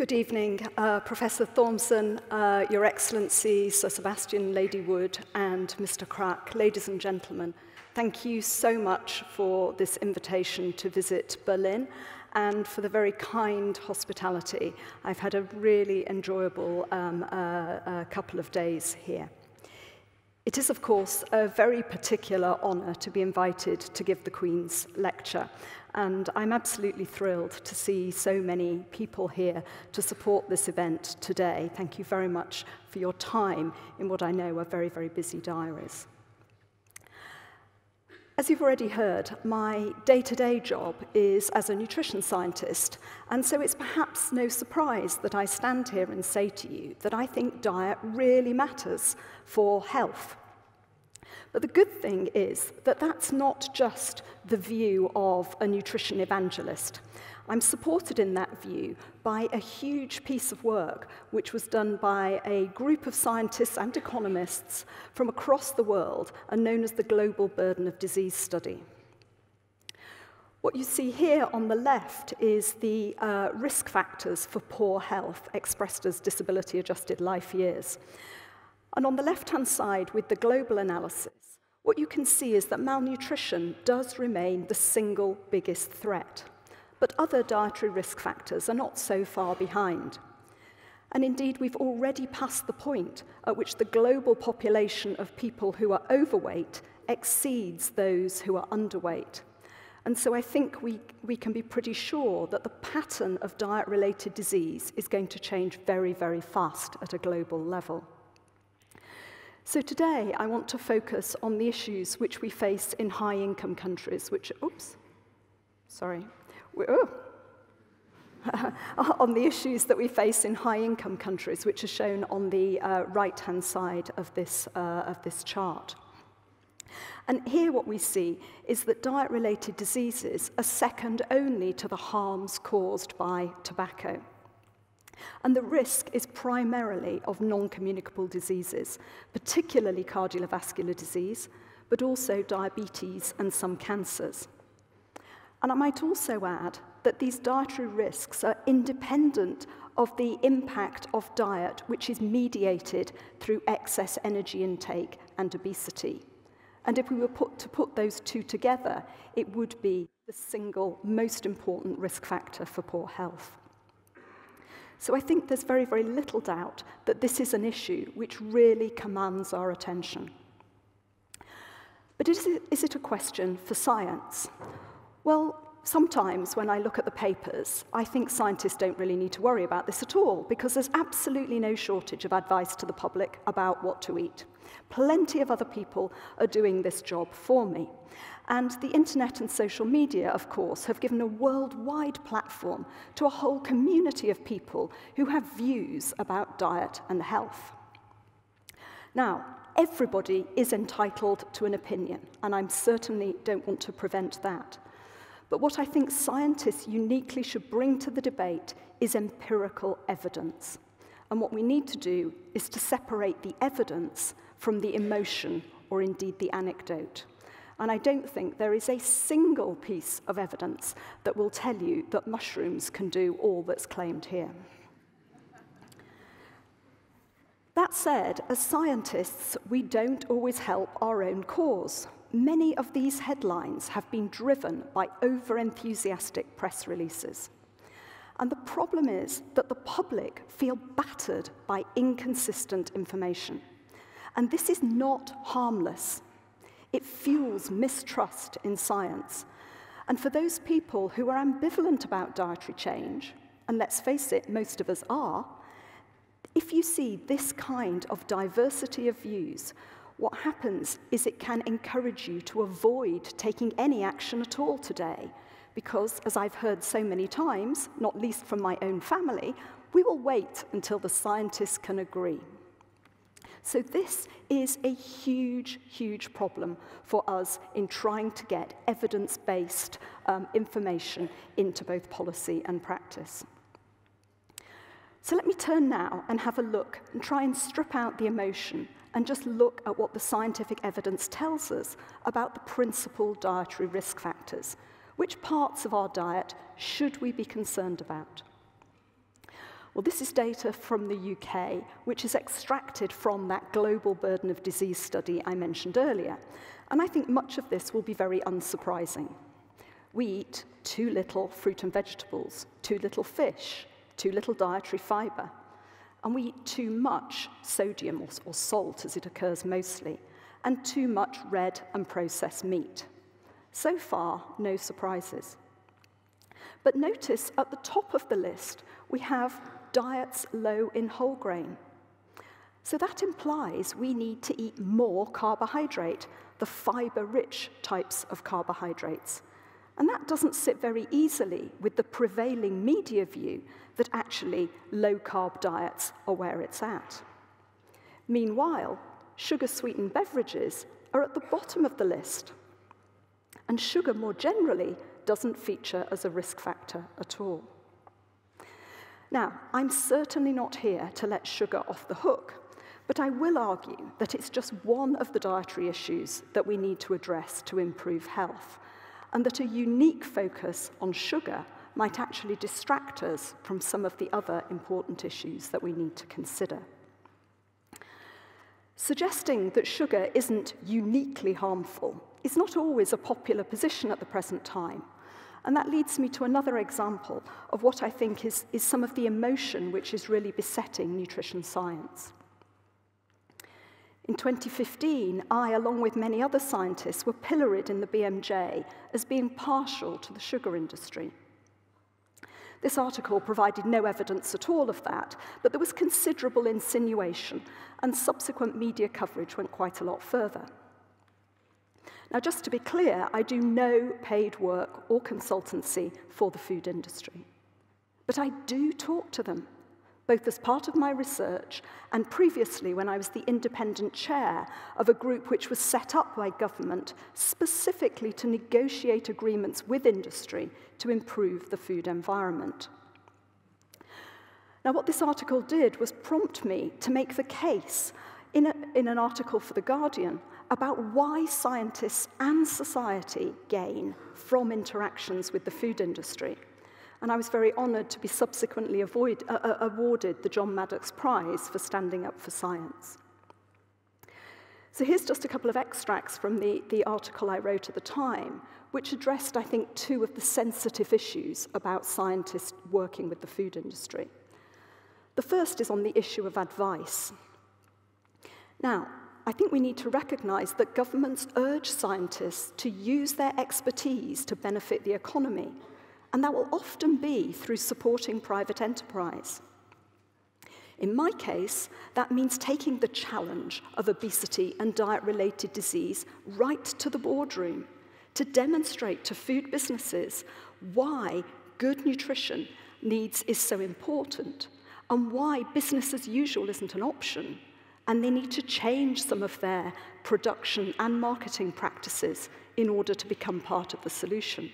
Good evening, uh, Professor Thomson, uh, Your Excellency Sir Sebastian Lady Wood, and Mr. Crack. Ladies and gentlemen, thank you so much for this invitation to visit Berlin and for the very kind hospitality. I've had a really enjoyable um, uh, uh, couple of days here. It is, of course, a very particular honour to be invited to give the Queen's lecture, and I'm absolutely thrilled to see so many people here to support this event today. Thank you very much for your time in what I know are very, very busy diaries. As you've already heard, my day-to-day -day job is as a nutrition scientist, and so it's perhaps no surprise that I stand here and say to you that I think diet really matters for health. But the good thing is that that's not just the view of a nutrition evangelist. I'm supported in that view by a huge piece of work which was done by a group of scientists and economists from across the world and known as the Global Burden of Disease Study. What you see here on the left is the uh, risk factors for poor health expressed as disability adjusted life years. And on the left-hand side, with the global analysis, what you can see is that malnutrition does remain the single biggest threat. But other dietary risk factors are not so far behind. And indeed, we've already passed the point at which the global population of people who are overweight exceeds those who are underweight. And so I think we, we can be pretty sure that the pattern of diet-related disease is going to change very, very fast at a global level. So today I want to focus on the issues which we face in high-income countries, which, oops, sorry, on the issues that we face in high-income countries, which are shown on the uh, right-hand side of this, uh, of this chart. And here what we see is that diet-related diseases are second only to the harms caused by tobacco. And the risk is primarily of non-communicable diseases, particularly cardiovascular disease, but also diabetes and some cancers. And I might also add that these dietary risks are independent of the impact of diet, which is mediated through excess energy intake and obesity. And if we were put to put those two together, it would be the single most important risk factor for poor health. So I think there's very, very little doubt that this is an issue which really commands our attention. But is it, is it a question for science? Well, sometimes when I look at the papers, I think scientists don't really need to worry about this at all because there's absolutely no shortage of advice to the public about what to eat. Plenty of other people are doing this job for me. And the internet and social media, of course, have given a worldwide platform to a whole community of people who have views about diet and health. Now, everybody is entitled to an opinion, and I certainly don't want to prevent that. But what I think scientists uniquely should bring to the debate is empirical evidence. And what we need to do is to separate the evidence from the emotion or indeed the anecdote. And I don't think there is a single piece of evidence that will tell you that mushrooms can do all that's claimed here. That said, as scientists, we don't always help our own cause. Many of these headlines have been driven by over-enthusiastic press releases. And the problem is that the public feel battered by inconsistent information. And this is not harmless. It fuels mistrust in science. And for those people who are ambivalent about dietary change, and let's face it, most of us are, if you see this kind of diversity of views, what happens is it can encourage you to avoid taking any action at all today. Because, as I've heard so many times, not least from my own family, we will wait until the scientists can agree. So this is a huge, huge problem for us in trying to get evidence-based um, information into both policy and practice. So let me turn now and have a look and try and strip out the emotion and just look at what the scientific evidence tells us about the principal dietary risk factors. Which parts of our diet should we be concerned about? Well, this is data from the UK, which is extracted from that global burden of disease study I mentioned earlier. And I think much of this will be very unsurprising. We eat too little fruit and vegetables, too little fish, too little dietary fibre, and we eat too much sodium or, or salt as it occurs mostly, and too much red and processed meat. So far, no surprises. But notice at the top of the list, we have diets low in whole grain. So that implies we need to eat more carbohydrate, the fiber rich types of carbohydrates. And that doesn't sit very easily with the prevailing media view that actually low carb diets are where it's at. Meanwhile, sugar sweetened beverages are at the bottom of the list. And sugar more generally doesn't feature as a risk factor at all. Now, I'm certainly not here to let sugar off the hook, but I will argue that it's just one of the dietary issues that we need to address to improve health and that a unique focus on sugar might actually distract us from some of the other important issues that we need to consider. Suggesting that sugar isn't uniquely harmful is not always a popular position at the present time. And that leads me to another example of what I think is, is some of the emotion which is really besetting nutrition science. In 2015, I, along with many other scientists, were pilloried in the BMJ as being partial to the sugar industry. This article provided no evidence at all of that, but there was considerable insinuation, and subsequent media coverage went quite a lot further. Now, just to be clear, I do no paid work or consultancy for the food industry. But I do talk to them both as part of my research and previously when I was the independent chair of a group which was set up by government specifically to negotiate agreements with industry to improve the food environment. Now, what this article did was prompt me to make the case in, a, in an article for The Guardian about why scientists and society gain from interactions with the food industry and I was very honoured to be subsequently avoid, uh, uh, awarded the John Maddox Prize for standing up for science. So here's just a couple of extracts from the, the article I wrote at the time, which addressed, I think, two of the sensitive issues about scientists working with the food industry. The first is on the issue of advice. Now, I think we need to recognise that governments urge scientists to use their expertise to benefit the economy and that will often be through supporting private enterprise. In my case, that means taking the challenge of obesity and diet related disease right to the boardroom to demonstrate to food businesses why good nutrition needs is so important and why business as usual isn't an option. And they need to change some of their production and marketing practices in order to become part of the solution.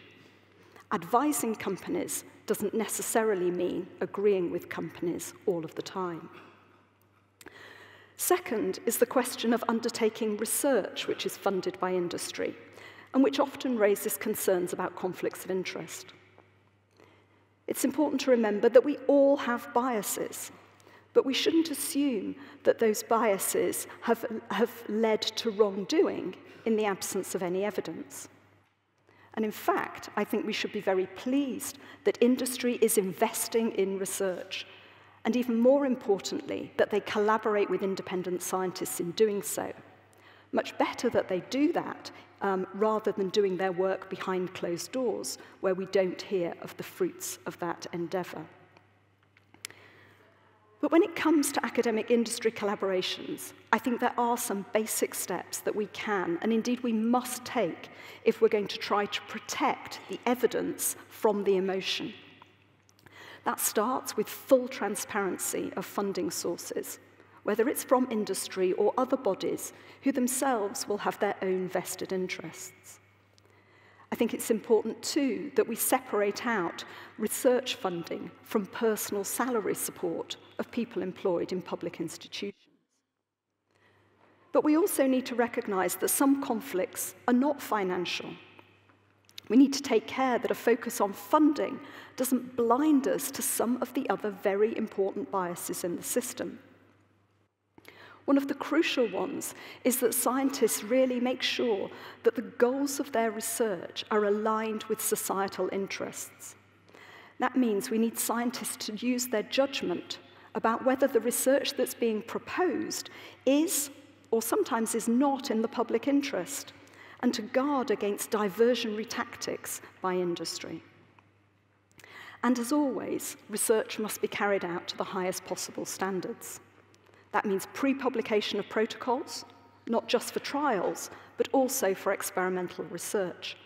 Advising companies doesn't necessarily mean agreeing with companies all of the time. Second is the question of undertaking research which is funded by industry and which often raises concerns about conflicts of interest. It's important to remember that we all have biases, but we shouldn't assume that those biases have, have led to wrongdoing in the absence of any evidence. And in fact, I think we should be very pleased that industry is investing in research. And even more importantly, that they collaborate with independent scientists in doing so. Much better that they do that um, rather than doing their work behind closed doors, where we don't hear of the fruits of that endeavour. But when it comes to academic industry collaborations, I think there are some basic steps that we can, and indeed we must take, if we're going to try to protect the evidence from the emotion. That starts with full transparency of funding sources, whether it's from industry or other bodies who themselves will have their own vested interests. I think it's important too that we separate out research funding from personal salary support of people employed in public institutions. But we also need to recognise that some conflicts are not financial. We need to take care that a focus on funding doesn't blind us to some of the other very important biases in the system. One of the crucial ones is that scientists really make sure that the goals of their research are aligned with societal interests. That means we need scientists to use their judgment about whether the research that's being proposed is or sometimes is not in the public interest and to guard against diversionary tactics by industry. And as always, research must be carried out to the highest possible standards. That means pre publication of protocols, not just for trials, but also for experimental research.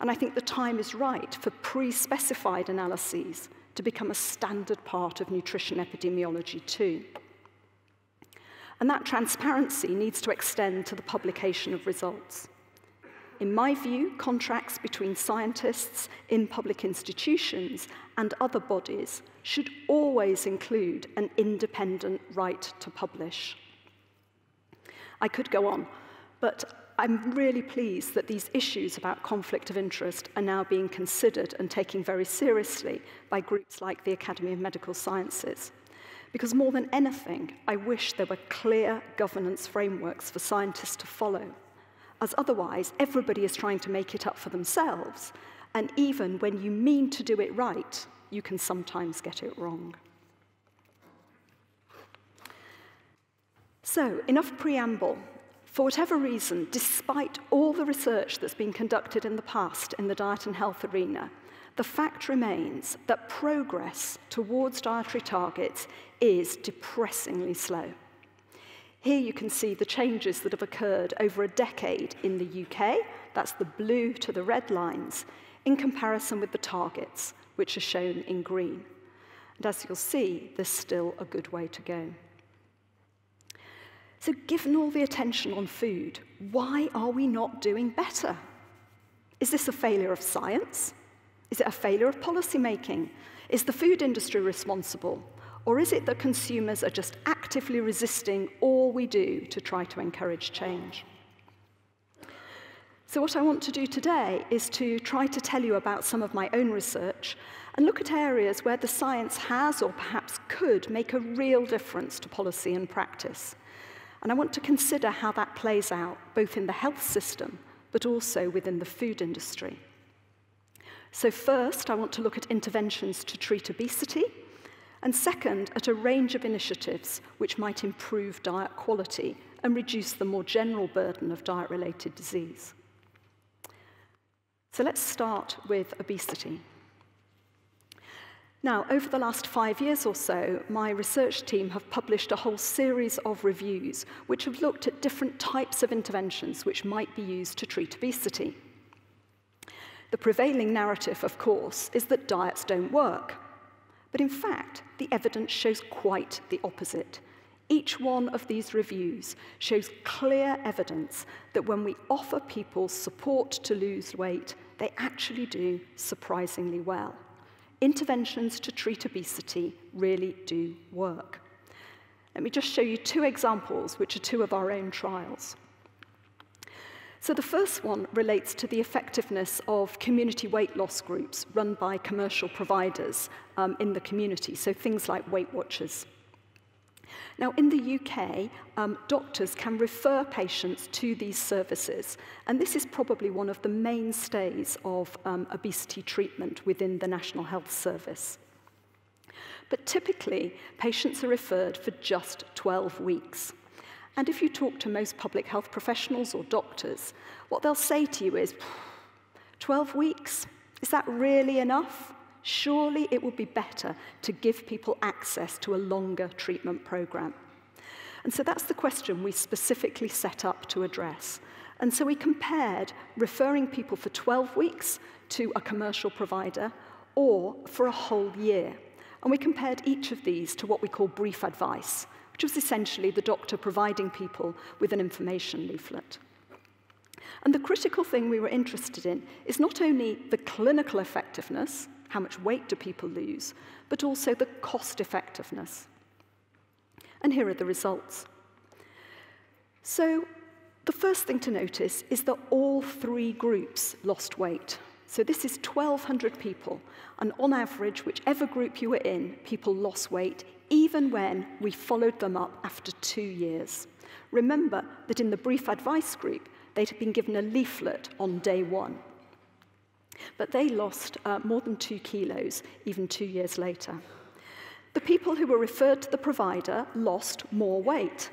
And I think the time is right for pre specified analyses to become a standard part of nutrition epidemiology, too. And that transparency needs to extend to the publication of results. In my view, contracts between scientists in public institutions and other bodies should always include an independent right to publish. I could go on, but I'm really pleased that these issues about conflict of interest are now being considered and taken very seriously by groups like the Academy of Medical Sciences. Because more than anything, I wish there were clear governance frameworks for scientists to follow as otherwise everybody is trying to make it up for themselves. And even when you mean to do it right, you can sometimes get it wrong. So, enough preamble. For whatever reason, despite all the research that's been conducted in the past in the diet and health arena, the fact remains that progress towards dietary targets is depressingly slow. Here you can see the changes that have occurred over a decade in the UK, that's the blue to the red lines, in comparison with the targets, which are shown in green. And as you'll see, there's still a good way to go. So, given all the attention on food, why are we not doing better? Is this a failure of science? Is it a failure of policymaking? Is the food industry responsible? Or is it that consumers are just actively resisting all we do to try to encourage change? So, what I want to do today is to try to tell you about some of my own research and look at areas where the science has or perhaps could make a real difference to policy and practice. And I want to consider how that plays out both in the health system but also within the food industry. So, first, I want to look at interventions to treat obesity and second, at a range of initiatives which might improve diet quality and reduce the more general burden of diet related disease. So let's start with obesity. Now, over the last five years or so, my research team have published a whole series of reviews which have looked at different types of interventions which might be used to treat obesity. The prevailing narrative, of course, is that diets don't work, But in fact, the evidence shows quite the opposite. Each one of these reviews shows clear evidence that when we offer people support to lose weight, they actually do surprisingly well. Interventions to treat obesity really do work. Let me just show you two examples, which are two of our own trials. So the first one relates to the effectiveness of community weight loss groups run by commercial providers um, in the community, so things like Weight Watchers. Now, in the UK, um, doctors can refer patients to these services, and this is probably one of the mainstays of um, obesity treatment within the National Health Service. But typically, patients are referred for just 12 weeks. And if you talk to most public health professionals or doctors, what they'll say to you is 12 weeks? Is that really enough? Surely it would be better to give people access to a longer treatment program. And so that's the question we specifically set up to address. And so we compared referring people for 12 weeks to a commercial provider or for a whole year. And we compared each of these to what we call brief advice, which was essentially the doctor providing people with an information leaflet. And the critical thing we were interested in is not only the clinical effectiveness, how much weight do people lose, but also the cost effectiveness. And here are the results. So, the first thing to notice is that all three groups lost weight. So this is 1,200 people. And on average, whichever group you were in, people lost weight, even when we followed them up after two years. Remember that in the brief advice group, they'd have been given a leaflet on day one. But they lost uh, more than two kilos even two years later. The people who were referred to the provider lost more weight.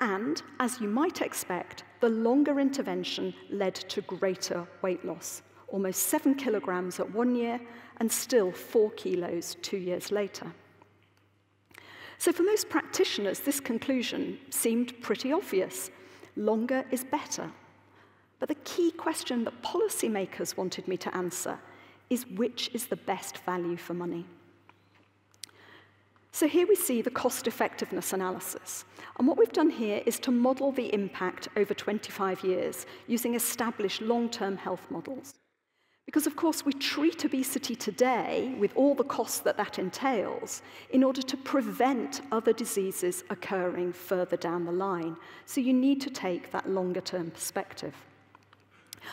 And, as you might expect, the longer intervention led to greater weight loss almost seven kilograms at one year and still four kilos two years later. So, for most practitioners, this conclusion seemed pretty obvious longer is better. But the key question that policymakers wanted me to answer is which is the best value for money? So here we see the cost effectiveness analysis. And what we've done here is to model the impact over 25 years using established long-term health models. Because, of course, we treat obesity today with all the costs that that entails in order to prevent other diseases occurring further down the line. So you need to take that longer term perspective.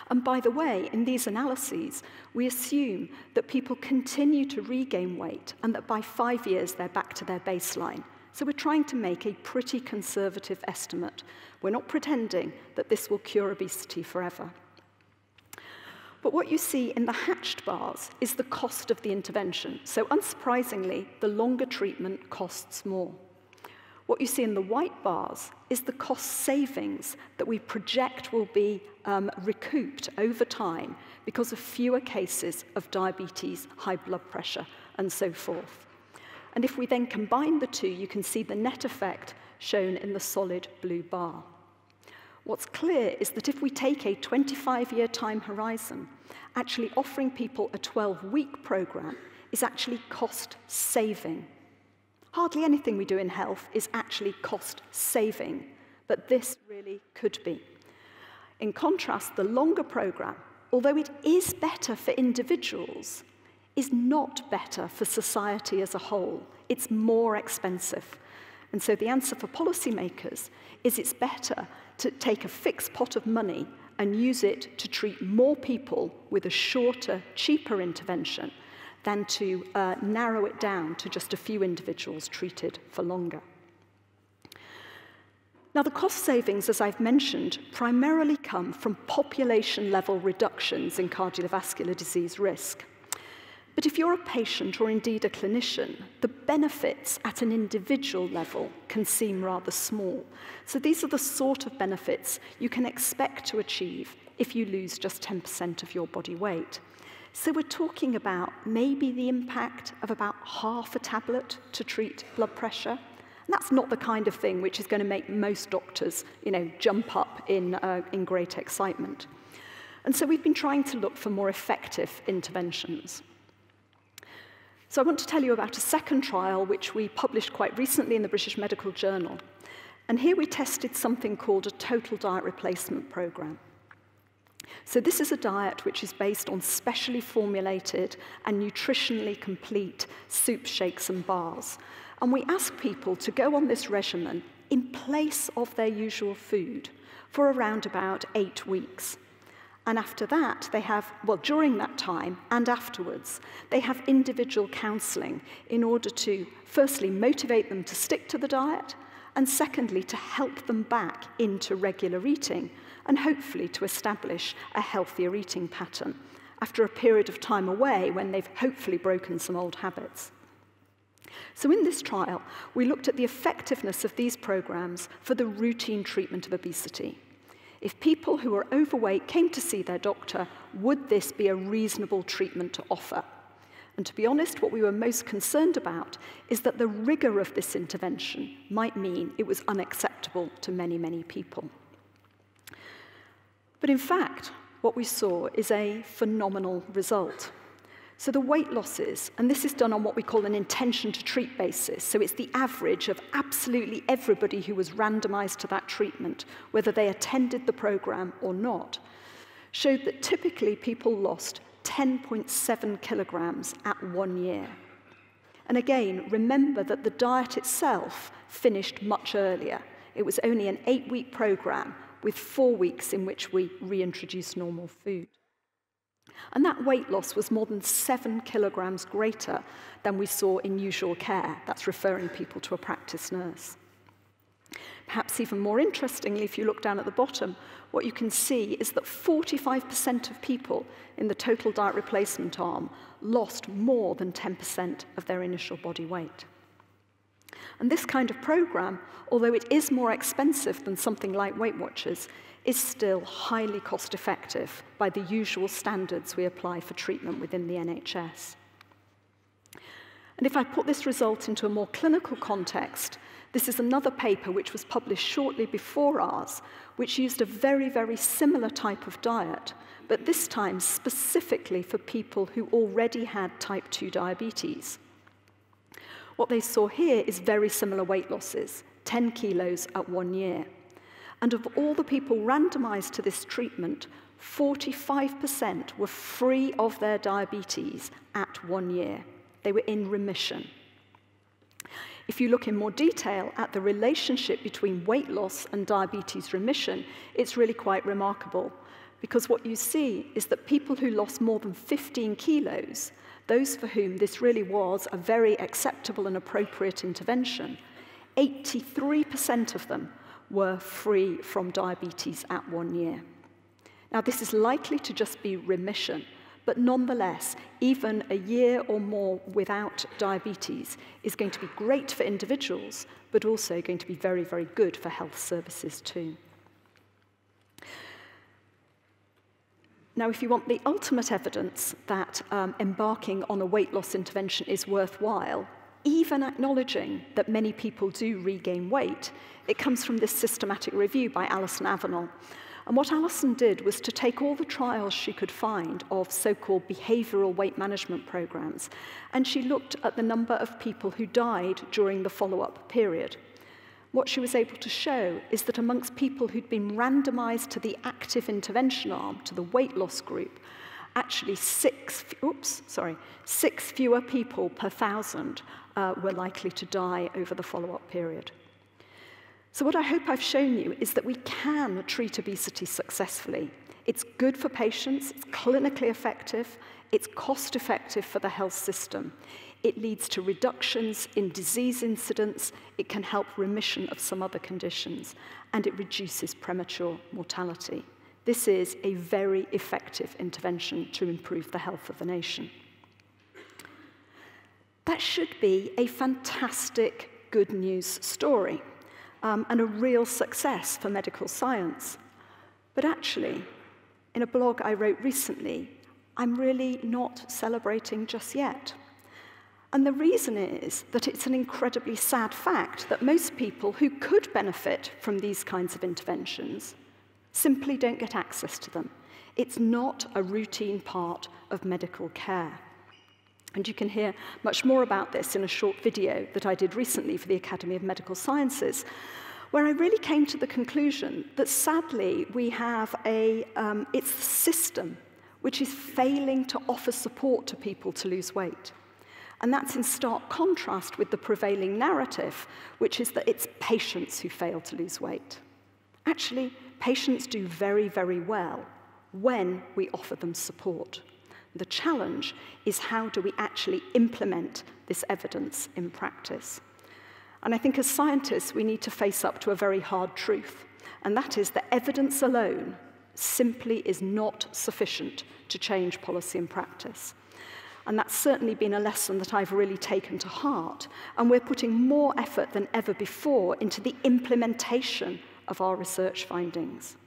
And by the way, in these analyses, we assume that people continue to regain weight and that by five years they're back to their baseline. So we're trying to make a pretty conservative estimate. We're not pretending that this will cure obesity forever. But what you see in the hatched bars is the cost of the intervention. So unsurprisingly, the longer treatment costs more. What you see in the white bars is the cost savings that we project will be um, recouped over time because of fewer cases of diabetes, high blood pressure, and so forth. And if we then combine the two, you can see the net effect shown in the solid blue bar. What's clear is that if we take a 25 year time horizon, actually offering people a 12 week program is actually cost saving Hardly anything we do in health is actually cost saving, but this really could be. In contrast, the longer program, although it is better for individuals, is not better for society as a whole. It's more expensive. And so the answer for policymakers is it's better to take a fixed pot of money and use it to treat more people with a shorter, cheaper intervention than to uh, narrow it down to just a few individuals treated for longer. Now, the cost savings, as I've mentioned, primarily come from population level reductions in cardiovascular disease risk. But if you're a patient or indeed a clinician, the benefits at an individual level can seem rather small. So these are the sort of benefits you can expect to achieve if you lose just 10% of your body weight. So we're talking about maybe the impact of about half a tablet to treat blood pressure. And that's not the kind of thing which is going to make most doctors, you know, jump up in, uh, in great excitement. And so we've been trying to look for more effective interventions. So I want to tell you about a second trial which we published quite recently in the British Medical Journal. And here we tested something called a total diet replacement program. So this is a diet which is based on specially formulated and nutritionally complete soups, shakes and bars. And we ask people to go on this regimen in place of their usual food for around about eight weeks. And after that, they have, well, during that time and afterwards, they have individual counseling in order to, firstly, motivate them to stick to the diet, and secondly, to help them back into regular eating and hopefully to establish a healthier eating pattern after a period of time away when they've hopefully broken some old habits. So, in this trial, we looked at the effectiveness of these programs for the routine treatment of obesity. If people who were overweight came to see their doctor, would this be a reasonable treatment to offer? And to be honest, what we were most concerned about is that the rigor of this intervention might mean it was unacceptable to many, many people. But in fact, what we saw is a phenomenal result. So the weight losses, and this is done on what we call an intention to treat basis, so it's the average of absolutely everybody who was randomized to that treatment, whether they attended the program or not, showed that typically people lost 10.7 kilograms at one year. And again, remember that the diet itself finished much earlier. It was only an eight week program with four weeks in which we reintroduced normal food. And that weight loss was more than seven kilograms greater than we saw in usual care. That's referring people to a practice nurse. Perhaps even more interestingly, if you look down at the bottom, what you can see is that 45% of people in the total diet replacement arm lost more than 10% of their initial body weight. And this kind of program, although it is more expensive than something like Weight Watchers, is still highly cost effective by the usual standards we apply for treatment within the NHS. And if I put this result into a more clinical context, this is another paper which was published shortly before ours, which used a very, very similar type of diet, but this time specifically for people who already had type 2 diabetes. What they saw here is very similar weight losses, 10 kilos at one year. And of all the people randomized to this treatment, 45% were free of their diabetes at one year. They were in remission. If you look in more detail at the relationship between weight loss and diabetes remission, it's really quite remarkable. Because what you see is that people who lost more than 15 kilos, those for whom this really was a very acceptable and appropriate intervention, 83% of them were free from diabetes at one year. Now, this is likely to just be remission, but nonetheless, even a year or more without diabetes is going to be great for individuals, but also going to be very, very good for health services too. Now, if you want the ultimate evidence that um, embarking on a weight loss intervention is worthwhile, even acknowledging that many people do regain weight, it comes from this systematic review by Alison Avenell. And what Alison did was to take all the trials she could find of so-called behavioral weight management programs, and she looked at the number of people who died during the follow-up period. What she was able to show is that amongst people who'd been randomized to the active intervention arm, to the weight loss group, actually six, oops, sorry, six fewer people per thousand uh, were likely to die over the follow-up period. So what I hope I've shown you is that we can treat obesity successfully. It's good for patients, it's clinically effective, it's cost effective for the health system. It leads to reductions in disease incidence, it can help remission of some other conditions, and it reduces premature mortality. This is a very effective intervention to improve the health of the nation. That should be a fantastic good news story um, and a real success for medical science. But actually, in a blog I wrote recently, I'm really not celebrating just yet. And the reason is that it's an incredibly sad fact that most people who could benefit from these kinds of interventions simply don't get access to them. It's not a routine part of medical care. And you can hear much more about this in a short video that I did recently for the Academy of Medical Sciences, where I really came to the conclusion that sadly we have a, um, it's the system which is failing to offer support to people to lose weight. And that's in stark contrast with the prevailing narrative, which is that it's patients who fail to lose weight. Actually, patients do very, very well when we offer them support. The challenge is how do we actually implement this evidence in practice? And I think as scientists, we need to face up to a very hard truth, and that is that evidence alone simply is not sufficient to change policy and practice. And that's certainly been a lesson that I've really taken to heart. And we're putting more effort than ever before into the implementation of our research findings.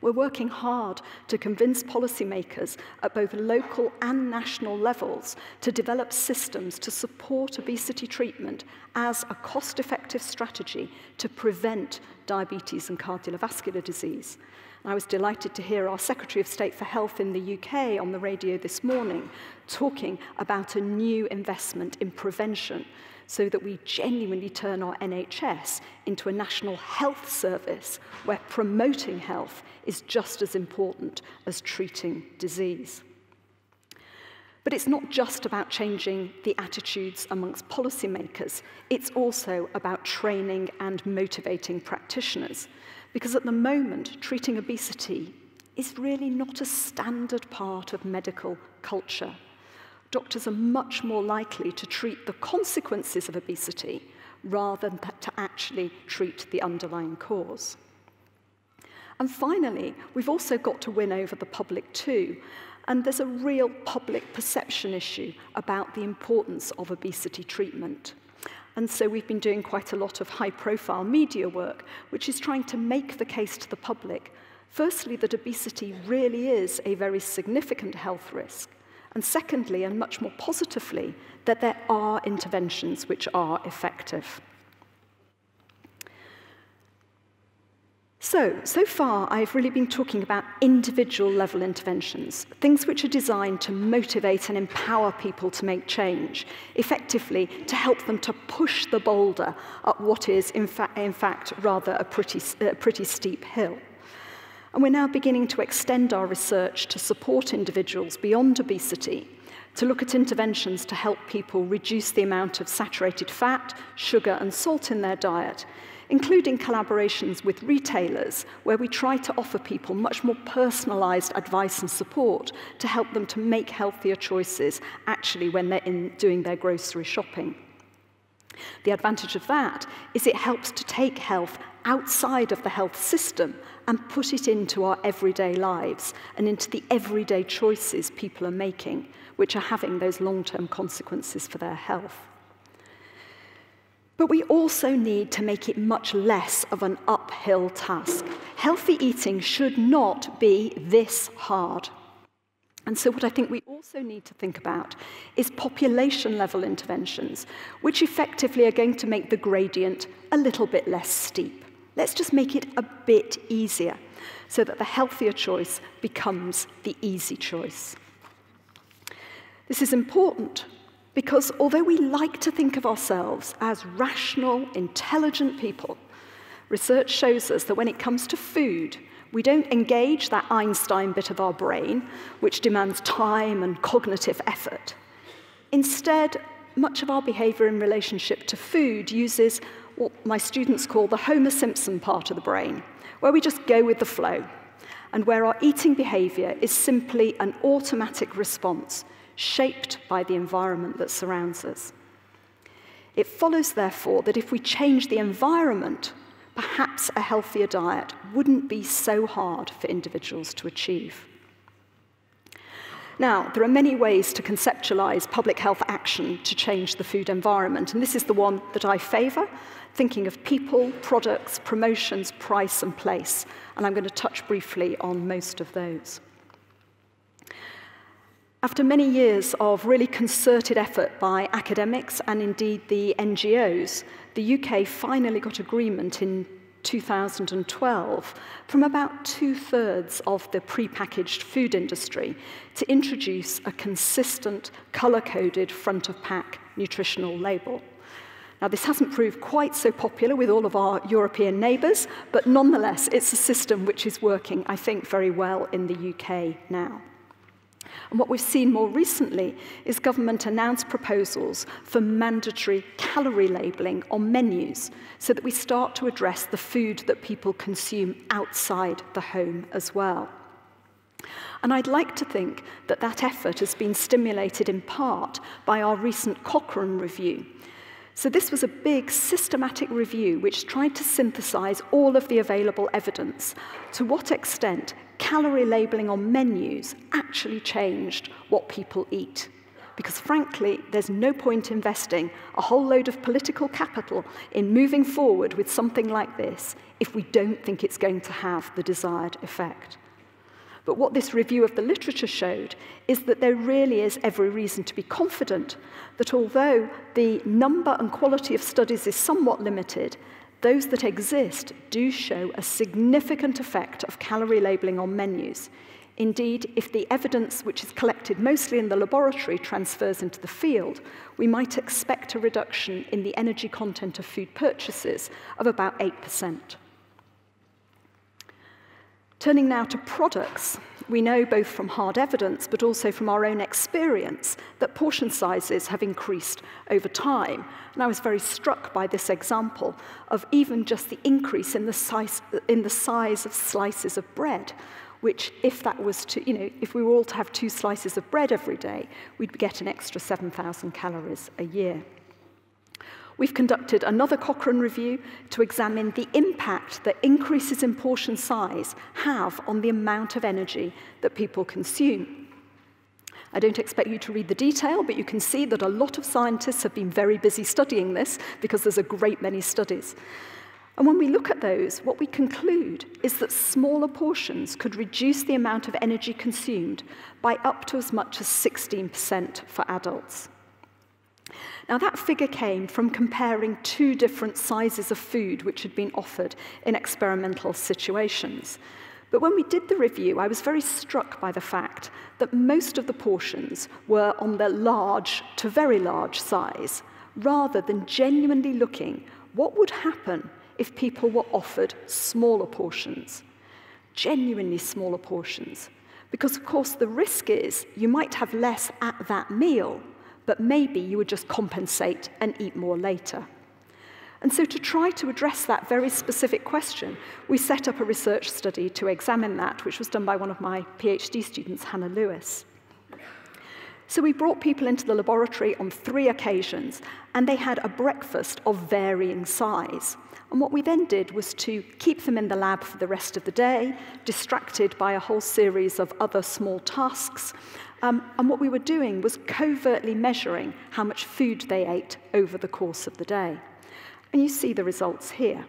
We're working hard to convince policymakers at both local and national levels to develop systems to support obesity treatment as a cost effective strategy to prevent diabetes and cardiovascular disease. I was delighted to hear our Secretary of State for Health in the UK on the radio this morning talking about a new investment in prevention so that we genuinely turn our NHS into a national health service where promoting health is just as important as treating disease. But it's not just about changing the attitudes amongst policymakers, it's also about training and motivating practitioners. Because at the moment, treating obesity is really not a standard part of medical culture. Doctors are much more likely to treat the consequences of obesity rather than to actually treat the underlying cause. And finally, we've also got to win over the public too. And there's a real public perception issue about the importance of obesity treatment. And so we've been doing quite a lot of high profile media work, which is trying to make the case to the public, firstly, that obesity really is a very significant health risk. And secondly, and much more positively, that there are interventions which are effective. So, so far, I've really been talking about individual level interventions, things which are designed to motivate and empower people to make change, effectively to help them to push the boulder up what is, in, fa in fact, rather a pretty, pretty steep hill. And we're now beginning to extend our research to support individuals beyond obesity, to look at interventions to help people reduce the amount of saturated fat, sugar, and salt in their diet including collaborations with retailers, where we try to offer people much more personalized advice and support to help them to make healthier choices actually when they're in doing their grocery shopping. The advantage of that is it helps to take health outside of the health system and put it into our everyday lives and into the everyday choices people are making, which are having those long term consequences for their health. But we also need to make it much less of an uphill task. Healthy eating should not be this hard. And so, what I think we also need to think about is population level interventions, which effectively are going to make the gradient a little bit less steep. Let's just make it a bit easier so that the healthier choice becomes the easy choice. This is important because although we like to think of ourselves as rational, intelligent people, research shows us that when it comes to food, we don't engage that Einstein bit of our brain, which demands time and cognitive effort. Instead, much of our behavior in relationship to food uses what my students call the Homer Simpson part of the brain, where we just go with the flow, and where our eating behavior is simply an automatic response shaped by the environment that surrounds us. It follows, therefore, that if we change the environment, perhaps a healthier diet wouldn't be so hard for individuals to achieve. Now, there are many ways to conceptualize public health action to change the food environment, and this is the one that I favor, thinking of people, products, promotions, price, and place. And I'm going to touch briefly on most of those. After many years of really concerted effort by academics and indeed the NGOs, the UK finally got agreement in 2012 from about two thirds of the prepackaged food industry to introduce a consistent color coded front of pack nutritional label. Now, this hasn't proved quite so popular with all of our European neighbours, but nonetheless, it's a system which is working, I think, very well in the UK now. And what we've seen more recently is government announced proposals for mandatory calorie labelling on menus so that we start to address the food that people consume outside the home as well. And I'd like to think that that effort has been stimulated in part by our recent Cochrane review. So, this was a big systematic review which tried to synthesize all of the available evidence. To what extent calorie labeling on menus actually changed what people eat. Because frankly, there's no point investing a whole load of political capital in moving forward with something like this if we don't think it's going to have the desired effect. But what this review of the literature showed is that there really is every reason to be confident that although the number and quality of studies is somewhat limited, those that exist do show a significant effect of calorie labeling on menus. Indeed, if the evidence which is collected mostly in the laboratory transfers into the field, we might expect a reduction in the energy content of food purchases of about 8%. Turning now to products, we know both from hard evidence but also from our own experience that portion sizes have increased over time. And I was very struck by this example of even just the increase in the size, in the size of slices of bread, which if that was to, you know, if we were all to have two slices of bread every day, we'd get an extra 7,000 calories a year. We've conducted another Cochrane review to examine the impact that increases in portion size have on the amount of energy that people consume. I don't expect you to read the detail, but you can see that a lot of scientists have been very busy studying this because there's a great many studies. And when we look at those, what we conclude is that smaller portions could reduce the amount of energy consumed by up to as much as 16% for adults. Now, that figure came from comparing two different sizes of food which had been offered in experimental situations. But when we did the review, I was very struck by the fact that most of the portions were on the large to very large size, rather than genuinely looking what would happen if people were offered smaller portions, genuinely smaller portions. Because, of course, the risk is you might have less at that meal, but maybe you would just compensate and eat more later. And so, to try to address that very specific question, we set up a research study to examine that, which was done by one of my PhD students, Hannah Lewis. So, we brought people into the laboratory on three occasions, and they had a breakfast of varying size. And what we then did was to keep them in the lab for the rest of the day, distracted by a whole series of other small tasks. Um, and what we were doing was covertly measuring how much food they ate over the course of the day. And you see the results here.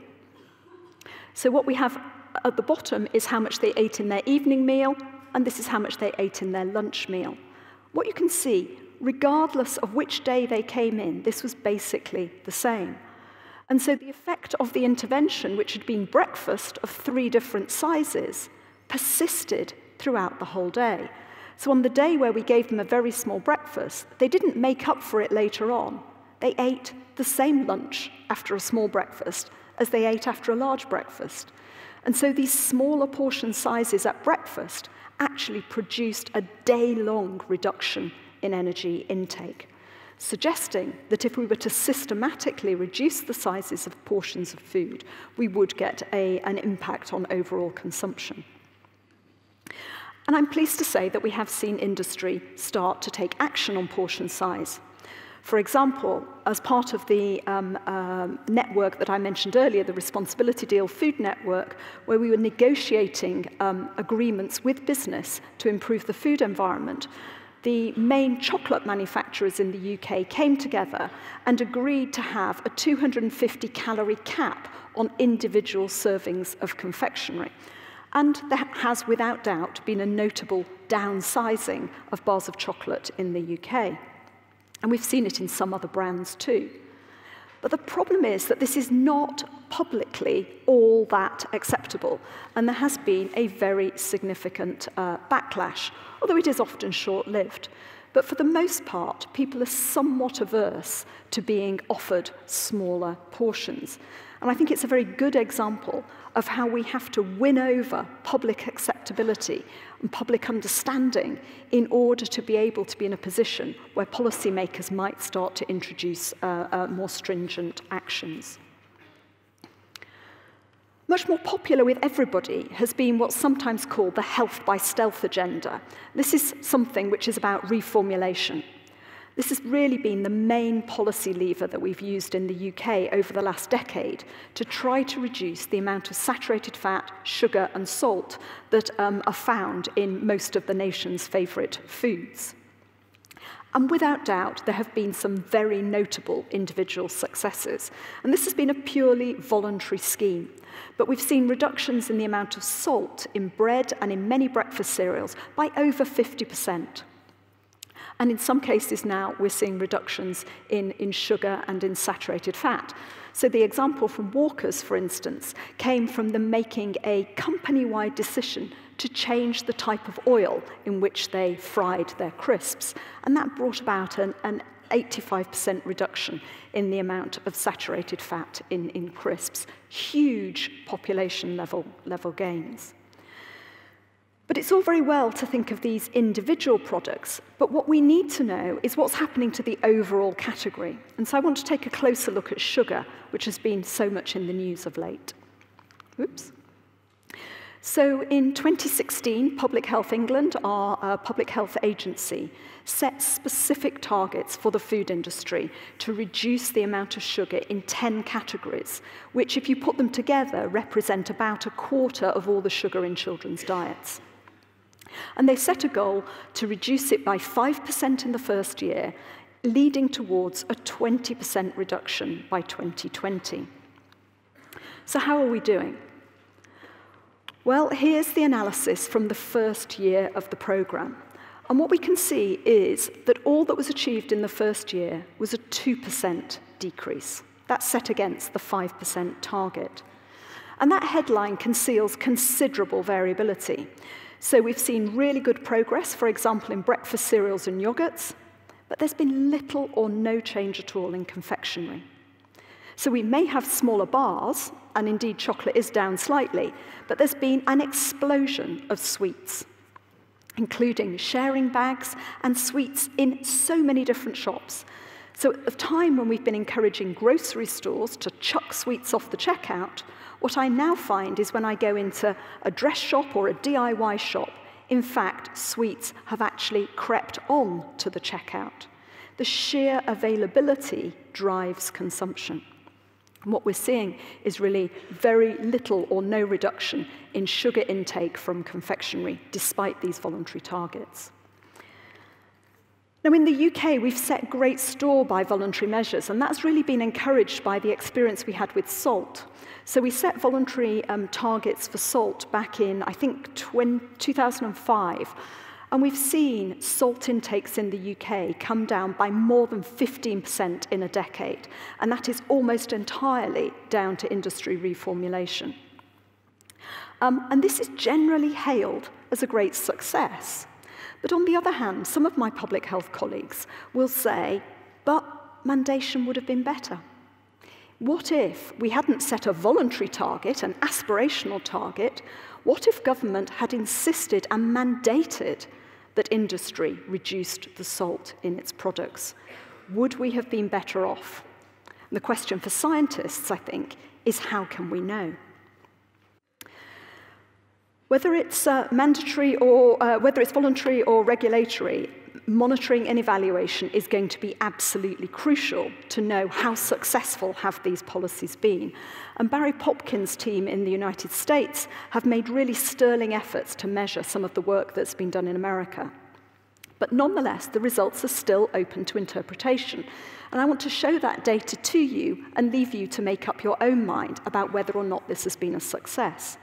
So what we have at the bottom is how much they ate in their evening meal, and this is how much they ate in their lunch meal. What you can see, regardless of which day they came in, this was basically the same. And so the effect of the intervention, which had been breakfast of three different sizes, persisted throughout the whole day. So on the day where we gave them a very small breakfast, they didn't make up for it later on. They ate the same lunch after a small breakfast as they ate after a large breakfast. And so these smaller portion sizes at breakfast actually produced a day long reduction in energy intake, suggesting that if we were to systematically reduce the sizes of portions of food, we would get a, an impact on overall consumption. And I'm pleased to say that we have seen industry start to take action on portion size. For example, as part of the um, um, network that I mentioned earlier, the Responsibility Deal Food Network, where we were negotiating um, agreements with business to improve the food environment, the main chocolate manufacturers in the UK came together and agreed to have a 250 calorie cap on individual servings of confectionery. And there has, without doubt, been a notable downsizing of bars of chocolate in the UK. And we've seen it in some other brands too. But the problem is that this is not publicly all that acceptable, and there has been a very significant uh, backlash, although it is often short lived. But for the most part, people are somewhat averse to being offered smaller portions. And I think it's a very good example of how we have to win over public acceptability and public understanding in order to be able to be in a position where policymakers might start to introduce uh, uh, more stringent actions. Much more popular with everybody has been what's sometimes called the health by stealth agenda. This is something which is about reformulation. This has really been the main policy lever that we've used in the UK over the last decade to try to reduce the amount of saturated fat, sugar, and salt that um, are found in most of the nation's favourite foods. And without doubt, there have been some very notable individual successes. And this has been a purely voluntary scheme. But we've seen reductions in the amount of salt in bread and in many breakfast cereals by over 50%. And in some cases now, we're seeing reductions in, in sugar and in saturated fat. So the example from Walker's, for instance, came from them making a company-wide decision to change the type of oil in which they fried their crisps. And that brought about an, an 85% reduction in the amount of saturated fat in, in crisps. Huge population level, level gains. But it's all very well to think of these individual products, but what we need to know is what's happening to the overall category. And so I want to take a closer look at sugar, which has been so much in the news of late. Oops. So in 2016, Public Health England, our uh, public health agency, set specific targets for the food industry to reduce the amount of sugar in 10 categories, which if you put them together represent about a quarter of all the sugar in children's diets. And they set a goal to reduce it by 5% in the first year, leading towards a 20% reduction by 2020. So how are we doing? Well, here's the analysis from the first year of the programme. And what we can see is that all that was achieved in the first year was a 2% decrease. That's set against the 5% target. And that headline conceals considerable variability. So we've seen really good progress, for example, in breakfast cereals and yogurts, but there's been little or no change at all in confectionery. So we may have smaller bars, and indeed chocolate is down slightly, but there's been an explosion of sweets, including sharing bags and sweets in so many different shops. So at the time when we've been encouraging grocery stores to chuck sweets off the checkout, what I now find is when I go into a dress shop or a DIY shop, in fact, sweets have actually crept on to the checkout. The sheer availability drives consumption. And what we're seeing is really very little or no reduction in sugar intake from confectionery, despite these voluntary targets. Now, in the UK, we've set great store by voluntary measures, and that's really been encouraged by the experience we had with salt. So we set voluntary um, targets for salt back in, I think, 20, 2005, and we've seen salt intakes in the UK come down by more than 15% in a decade. And that is almost entirely down to industry reformulation. Um, and this is generally hailed as a great success. But on the other hand, some of my public health colleagues will say, but mandation would have been better. What if we hadn't set a voluntary target, an aspirational target? What if government had insisted and mandated that industry reduced the salt in its products? Would we have been better off? And the question for scientists, I think, is how can we know? Whether it's uh, mandatory or uh, whether it's voluntary or regulatory, monitoring and evaluation is going to be absolutely crucial to know how successful have these policies been. And Barry Popkin's team in the United States have made really sterling efforts to measure some of the work that's been done in America. But nonetheless, the results are still open to interpretation. And I want to show that data to you and leave you to make up your own mind about whether or not this has been a success.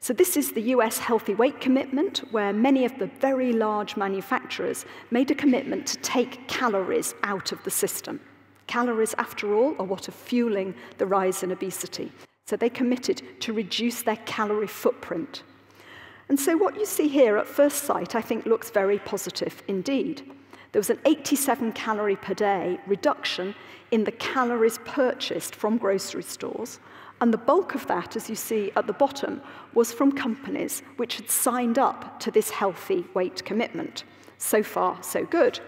So this is the US healthy weight commitment, where many of the very large manufacturers made a commitment to take calories out of the system. Calories, after all, are what are fueling the rise in obesity. So they committed to reduce their calorie footprint. And so what you see here at first sight, I think, looks very positive indeed. There was an 87 calorie per day reduction in the calories purchased from grocery stores, and the bulk of that, as you see at the bottom, was from companies which had signed up to this healthy weight commitment. So far, so good.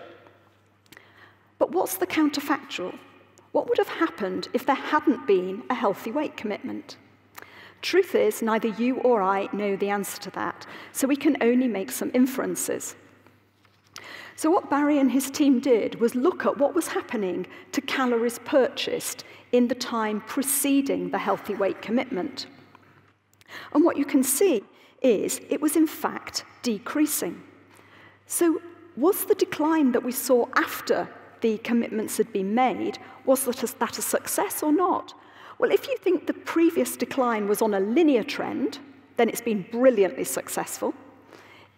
But what's the counterfactual? What would have happened if there hadn't been a healthy weight commitment? Truth is, neither you or I know the answer to that, so we can only make some inferences. So, what Barry and his team did was look at what was happening to calories purchased in the time preceding the healthy weight commitment. And what you can see is it was in fact decreasing. So, was the decline that we saw after the commitments had been made, was that a, success or not? Well, if you think the previous decline was on a linear trend, then it's been brilliantly successful.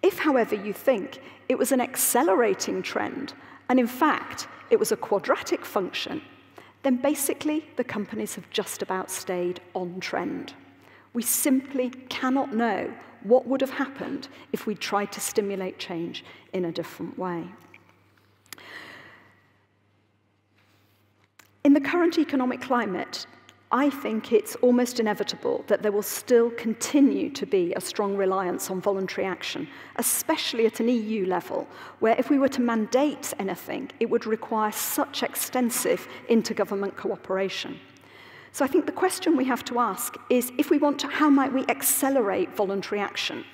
If, however, you think it was an accelerating trend, and in fact, it was a quadratic function, then basically the companies have just about stayed on trend. We simply cannot know what would have happened if we tried to stimulate change in a different way. In the current economic climate, I think it's almost inevitable that there will still continue to be a strong reliance on voluntary action, especially at an EU level, where if we were to mandate anything, it would require such extensive intergovernment cooperation. So I think the question we have to ask is if we want to, how might we accelerate voluntary action?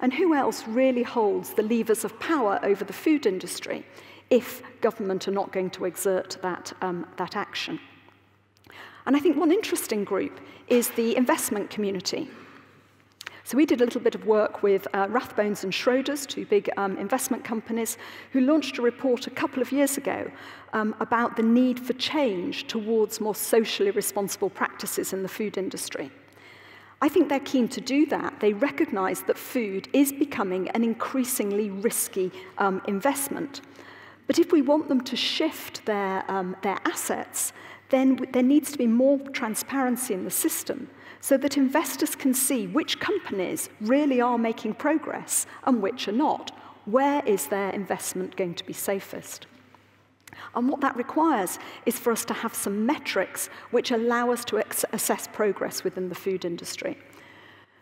And who else really holds the levers of power over the food industry if government are not going to exert that, um, that action? And I think one interesting group is the investment community. So we did a little bit of work with uh, Rathbones and Schroders, two big um, investment companies, who launched a report a couple of years ago um, about the need for change towards more socially responsible practices in the food industry. I think they're keen to do that. They recognize that food is becoming an increasingly risky um, investment. But if we want them to shift their, um, their assets, then there needs to be more transparency in the system so that investors can see which companies really are making progress and which are not. Where is their investment going to be safest? And what that requires is for us to have some metrics which allow us to assess progress within the food industry.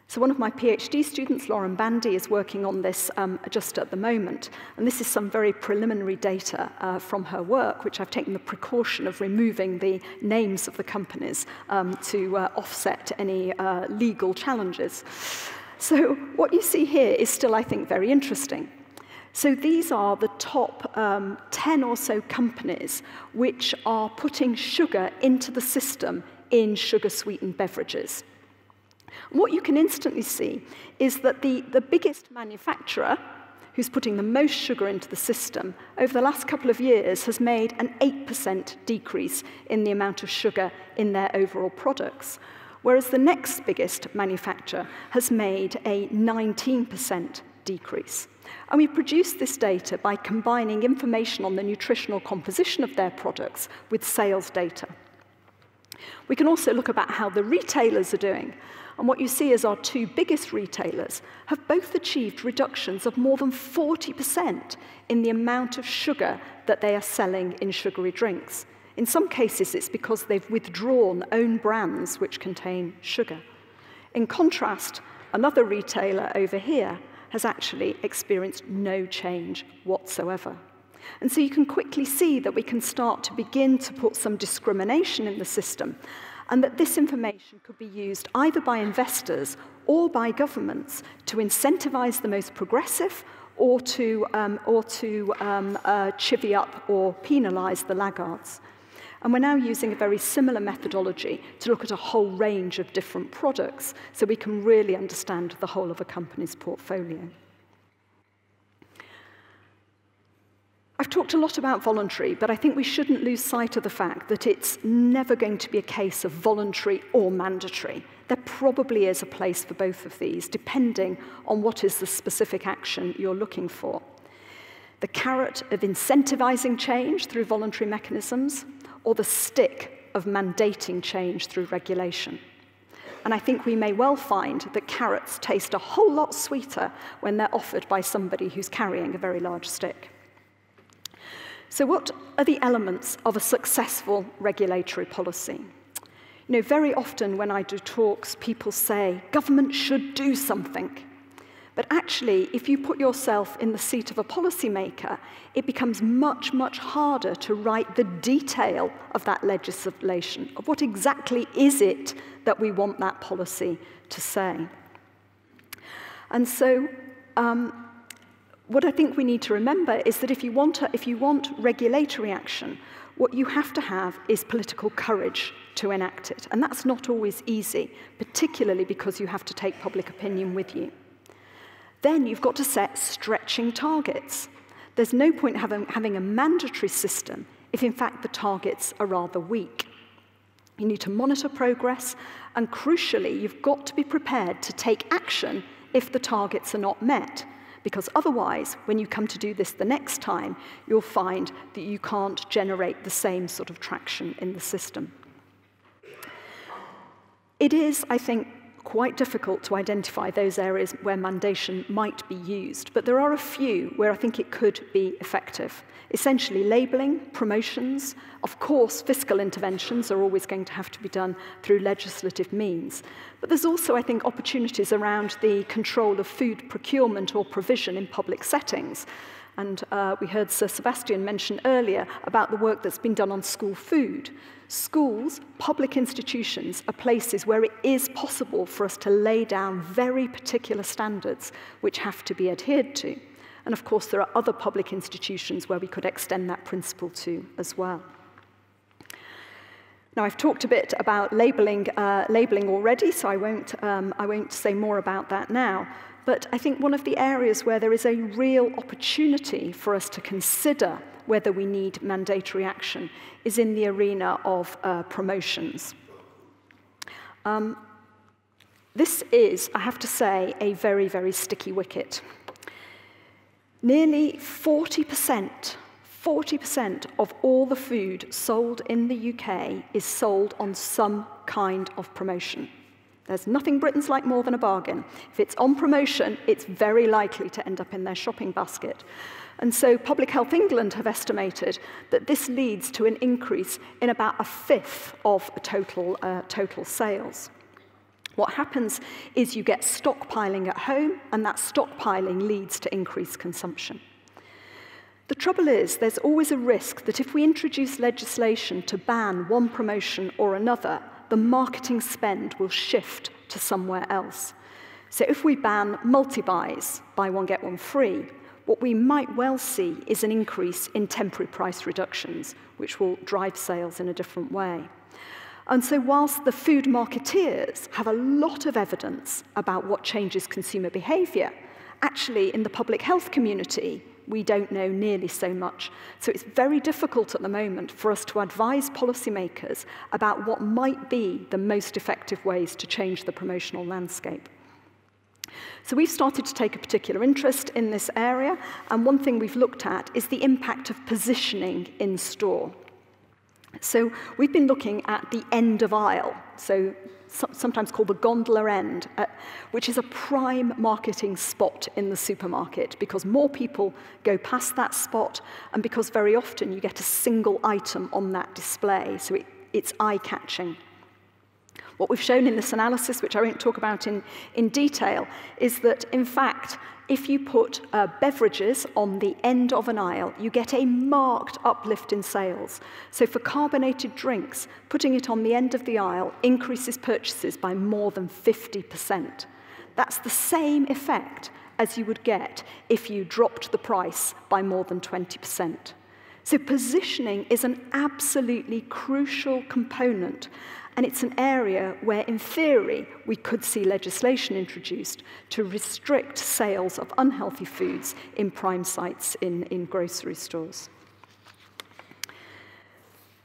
So one of my PhD students, Lauren Bandy, is working on this um, just at the moment. And this is some very preliminary data uh, from her work, which I've taken the precaution of removing the names of the companies um, to uh, offset any uh, legal challenges. So what you see here is still, I think, very interesting. So these are the top um, 10 or so companies which are putting sugar into the system in sugar-sweetened beverages. What you can instantly see is that the, the biggest manufacturer, who's putting the most sugar into the system, over the last couple of years has made an 8% decrease in the amount of sugar in their overall products, whereas the next biggest manufacturer has made a 19% decrease. And we produced this data by combining information on the nutritional composition of their products with sales data. We can also look about how the retailers are doing. And what you see is our two biggest retailers have both achieved reductions of more than 40% in the amount of sugar that they are selling in sugary drinks. In some cases, it's because they've withdrawn own brands which contain sugar. In contrast, another retailer over here has actually experienced no change whatsoever. And so you can quickly see that we can start to begin to put some discrimination in the system and that this information could be used either by investors or by governments to incentivize the most progressive or to, um, or to um, uh, chivvy up or penalize the laggards. And we're now using a very similar methodology to look at a whole range of different products so we can really understand the whole of a company's portfolio. I've talked a lot about voluntary, but I think we shouldn't lose sight of the fact that it's never going to be a case of voluntary or mandatory. There probably is a place for both of these, depending on what is the specific action you're looking for. The carrot of incentivizing change through voluntary mechanisms, or the stick of mandating change through regulation. And I think we may well find that carrots taste a whole lot sweeter when they're offered by somebody who's carrying a very large stick. So what are the elements of a successful regulatory policy? You know, very often when I do talks, people say, government should do something. But actually, if you put yourself in the seat of a policymaker, it becomes much, much harder to write the detail of that legislation, of what exactly is it that we want that policy to say. And so um, what I think we need to remember is that if you, want to, if you want regulatory action, what you have to have is political courage to enact it. And that's not always easy, particularly because you have to take public opinion with you. Then you've got to set stretching targets. There's no point having, having a mandatory system if, in fact, the targets are rather weak. You need to monitor progress, and crucially, you've got to be prepared to take action if the targets are not met because otherwise, when you come to do this the next time, you'll find that you can't generate the same sort of traction in the system. It is, I think, quite difficult to identify those areas where mandation might be used, but there are a few where I think it could be effective. Essentially, labeling, promotions, of course, fiscal interventions are always going to have to be done through legislative means. But there's also, I think, opportunities around the control of food procurement or provision in public settings. And uh, we heard Sir Sebastian mention earlier about the work that's been done on school food. Schools, public institutions, are places where it is possible for us to lay down very particular standards which have to be adhered to. And of course, there are other public institutions where we could extend that principle to as well. Now, I've talked a bit about labeling, uh, labeling already, so I won't, um, I won't say more about that now. But I think one of the areas where there is a real opportunity for us to consider whether we need mandatory action is in the arena of uh, promotions. Um, this is, I have to say, a very, very sticky wicket. Nearly 40%, 40% of all the food sold in the UK is sold on some kind of promotion. There's nothing Britons like more than a bargain. If it's on promotion, it's very likely to end up in their shopping basket. And so Public Health England have estimated that this leads to an increase in about a fifth of total, uh, total sales. What happens is you get stockpiling at home, and that stockpiling leads to increased consumption. The trouble is, there's always a risk that if we introduce legislation to ban one promotion or another, the marketing spend will shift to somewhere else. So if we ban multi-buys, buy one, get one free, what we might well see is an increase in temporary price reductions, which will drive sales in a different way. And so whilst the food marketeers have a lot of evidence about what changes consumer behaviour, actually in the public health community, we don't know nearly so much. So it's very difficult at the moment for us to advise policymakers about what might be the most effective ways to change the promotional landscape. So we've started to take a particular interest in this area, and one thing we've looked at is the impact of positioning in store. So we've been looking at the end of aisle, so sometimes called the gondola end, uh, which is a prime marketing spot in the supermarket because more people go past that spot and because very often you get a single item on that display, so it, it's eye-catching. What we've shown in this analysis, which I won't talk about in, in detail, is that, in fact, if you put uh, beverages on the end of an aisle, you get a marked uplift in sales. So for carbonated drinks, putting it on the end of the aisle increases purchases by more than 50%. That's the same effect as you would get if you dropped the price by more than 20%. So positioning is an absolutely crucial component and it's an area where, in theory, we could see legislation introduced to restrict sales of unhealthy foods in prime sites in, in grocery stores.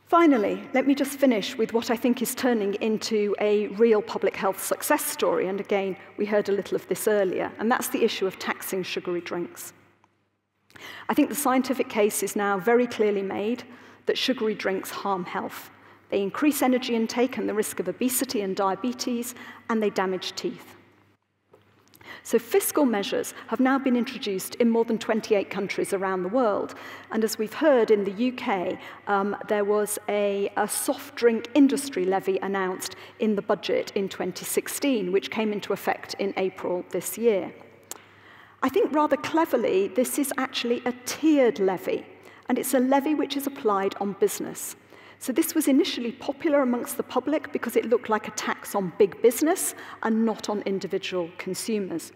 Finally, let me just finish with what I think is turning into a real public health success story. And again, we heard a little of this earlier, and that's the issue of taxing sugary drinks. I think the scientific case is now very clearly made that sugary drinks harm health. They increase energy intake and the risk of obesity and diabetes, and they damage teeth. So fiscal measures have now been introduced in more than 28 countries around the world. And as we've heard in the UK, um, there was a, a soft drink industry levy announced in the budget in 2016, which came into effect in April this year. I think rather cleverly, this is actually a tiered levy, and it's a levy which is applied on business. So this was initially popular amongst the public because it looked like a tax on big business and not on individual consumers.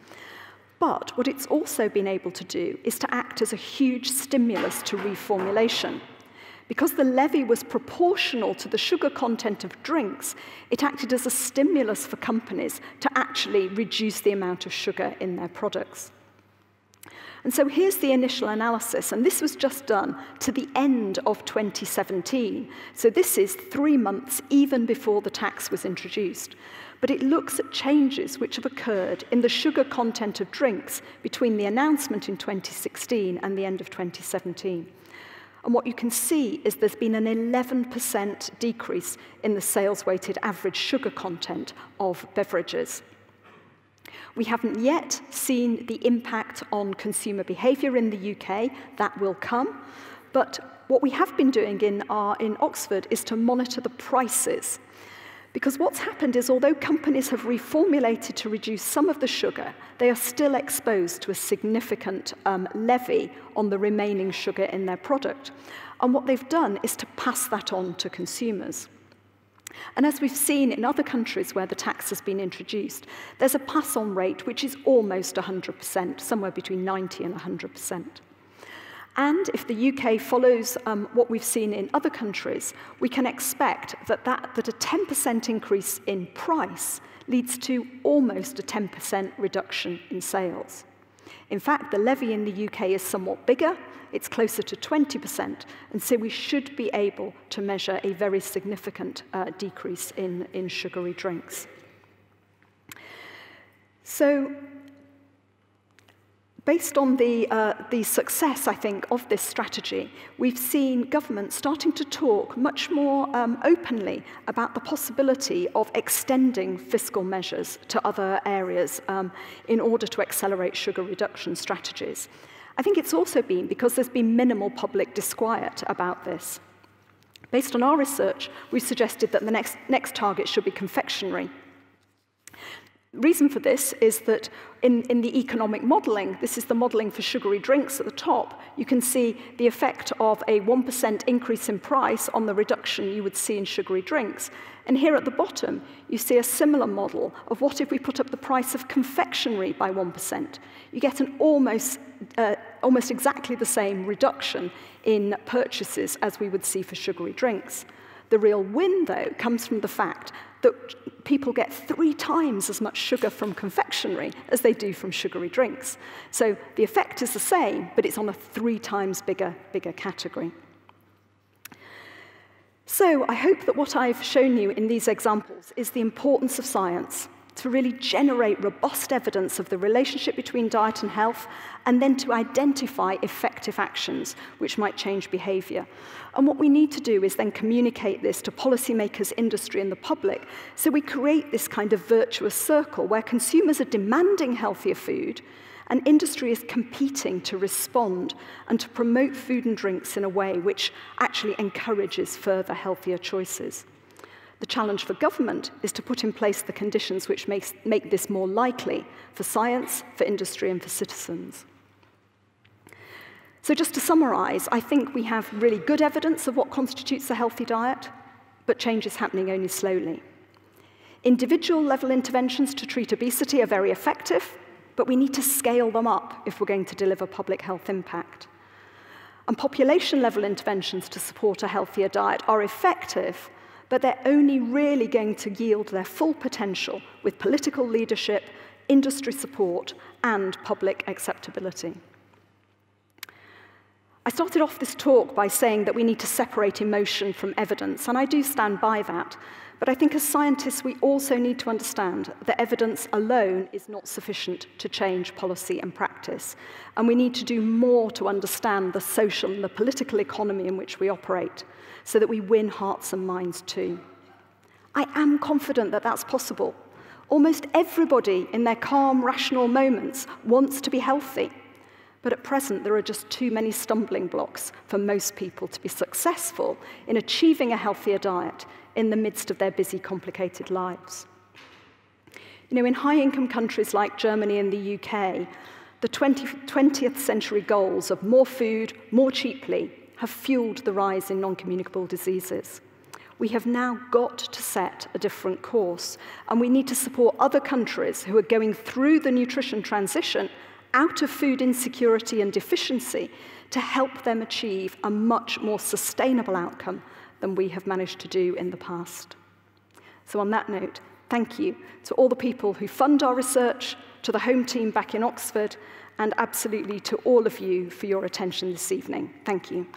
But what it's also been able to do is to act as a huge stimulus to reformulation. Because the levy was proportional to the sugar content of drinks, it acted as a stimulus for companies to actually reduce the amount of sugar in their products. And so here's the initial analysis, and this was just done to the end of 2017. So this is three months even before the tax was introduced. But it looks at changes which have occurred in the sugar content of drinks between the announcement in 2016 and the end of 2017. And what you can see is there's been an 11% decrease in the sales weighted average sugar content of beverages. We haven't yet seen the impact on consumer behaviour in the UK. That will come. But what we have been doing in, our, in Oxford is to monitor the prices. Because what's happened is, although companies have reformulated to reduce some of the sugar, they are still exposed to a significant um, levy on the remaining sugar in their product. And what they've done is to pass that on to consumers. And as we've seen in other countries where the tax has been introduced, there's a pass on rate which is almost 100%, somewhere between 90 and 100%. And if the UK follows um, what we've seen in other countries, we can expect that, that, that a 10% increase in price leads to almost a 10% reduction in sales. In fact, the levy in the UK is somewhat bigger, it's closer to 20%, and so we should be able to measure a very significant uh, decrease in, in sugary drinks. So Based on the, uh, the success, I think, of this strategy, we've seen governments starting to talk much more um, openly about the possibility of extending fiscal measures to other areas um, in order to accelerate sugar reduction strategies. I think it's also been because there's been minimal public disquiet about this. Based on our research, we've suggested that the next, next target should be confectionery. Reason for this is that in, in the economic modelling, this is the modelling for sugary drinks at the top, you can see the effect of a 1% increase in price on the reduction you would see in sugary drinks. And here at the bottom, you see a similar model of what if we put up the price of confectionery by 1%. You get an almost, uh, almost exactly the same reduction in purchases as we would see for sugary drinks. The real win, though, comes from the fact that people get three times as much sugar from confectionery as they do from sugary drinks. So the effect is the same, but it's on a three times bigger, bigger category. So I hope that what I've shown you in these examples is the importance of science to really generate robust evidence of the relationship between diet and health, and then to identify effective actions which might change behavior. And what we need to do is then communicate this to policymakers, industry, and the public, so we create this kind of virtuous circle where consumers are demanding healthier food, and industry is competing to respond and to promote food and drinks in a way which actually encourages further healthier choices. The challenge for government is to put in place the conditions which makes, make this more likely for science, for industry, and for citizens. So, just to summarize, I think we have really good evidence of what constitutes a healthy diet, but change is happening only slowly. Individual level interventions to treat obesity are very effective, but we need to scale them up if we're going to deliver public health impact. And population level interventions to support a healthier diet are effective, but they're only really going to yield their full potential with political leadership, industry support, and public acceptability. I started off this talk by saying that we need to separate emotion from evidence, and I do stand by that. But I think as scientists, we also need to understand that evidence alone is not sufficient to change policy and practice. And we need to do more to understand the social and the political economy in which we operate so that we win hearts and minds too. I am confident that that's possible. Almost everybody in their calm, rational moments wants to be healthy. But at present, there are just too many stumbling blocks for most people to be successful in achieving a healthier diet in the midst of their busy, complicated lives. You know, in high income countries like Germany and the UK, the 20, 20th century goals of more food, more cheaply, have fueled the rise in non communicable diseases. We have now got to set a different course, and we need to support other countries who are going through the nutrition transition out of food insecurity and deficiency to help them achieve a much more sustainable outcome than we have managed to do in the past. So, on that note, thank you to all the people who fund our research, to the home team back in Oxford, and absolutely to all of you for your attention this evening. Thank you.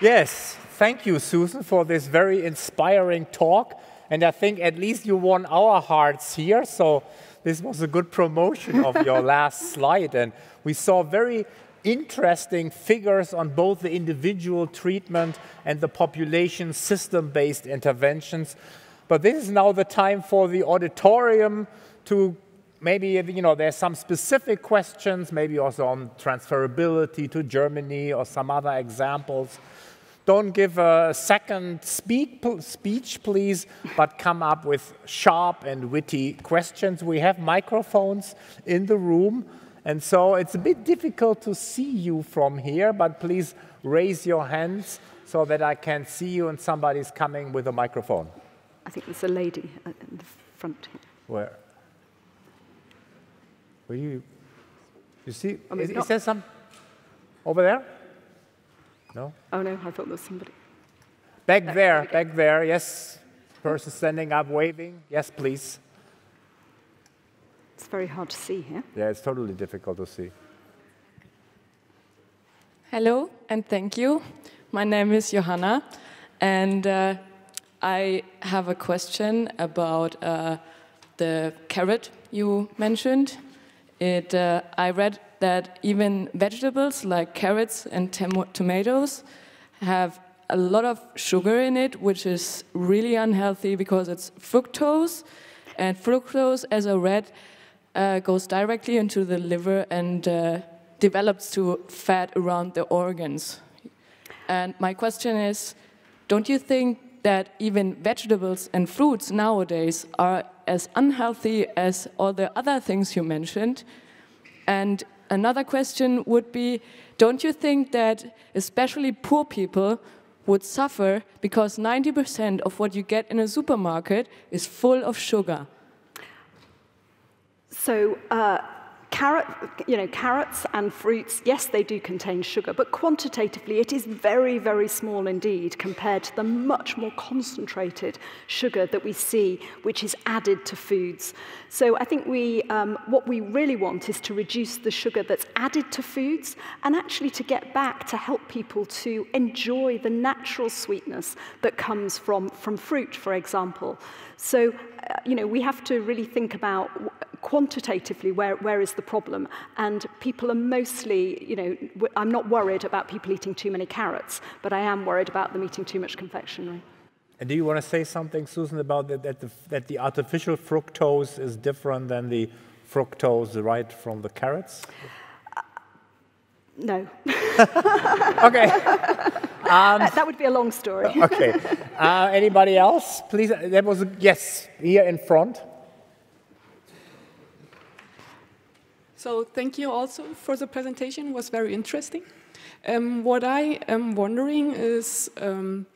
Yes, thank you, Susan, for this very inspiring talk. And I think at least you won our hearts here. So this was a good promotion of your last slide. And we saw very interesting figures on both the individual treatment and the population system based interventions. But this is now the time for the auditorium to maybe, you know, there's some specific questions, maybe also on transferability to Germany or some other examples. Don't give a second speech, please, but come up with sharp and witty questions. We have microphones in the room, and so it's a bit difficult to see you from here, but please raise your hands so that I can see you and somebody's coming with a microphone. I think there's a lady uh, in the front here. Where? Where you? You see? Oh, is, is there some over there? No? Oh, no, I thought there was somebody. Back there, okay. back there, yes. Person standing up, waving. Yes, please. It's very hard to see here. Yeah, it's totally difficult to see. Hello, and thank you. My name is Johanna, and uh, I have a question about uh, the carrot you mentioned. It, uh, I read that even vegetables like carrots and tomatoes have a lot of sugar in it, which is really unhealthy because it's fructose. And fructose, as I read, uh, goes directly into the liver and uh, develops to fat around the organs. And my question is don't you think that even vegetables and fruits nowadays are as unhealthy as all the other things you mentioned? And Another question would be don't you think that especially poor people would suffer because 90% of what you get in a supermarket is full of sugar? So, uh, Carrot, you know, carrots and fruits, yes, they do contain sugar, but quantitatively it is very, very small indeed compared to the much more concentrated sugar that we see, which is added to foods. So I think we, um, what we really want is to reduce the sugar that's added to foods and actually to get back to help people to enjoy the natural sweetness that comes from, from fruit, for example. So, Uh, you know, we have to really think about quantitatively where, where is the problem. And people are mostly, you know, I'm not worried about people eating too many carrots, but I am worried about them eating too much confectionery. And do you want to say something, Susan, about that, that, the, that the artificial fructose is different than the fructose right from the carrots? Uh, no. okay. Um, that would be a long story. okay. Uh, anybody else? Please. There was a, yes here in front. So thank you also for the presentation. It was very interesting. Um, what I am wondering is um,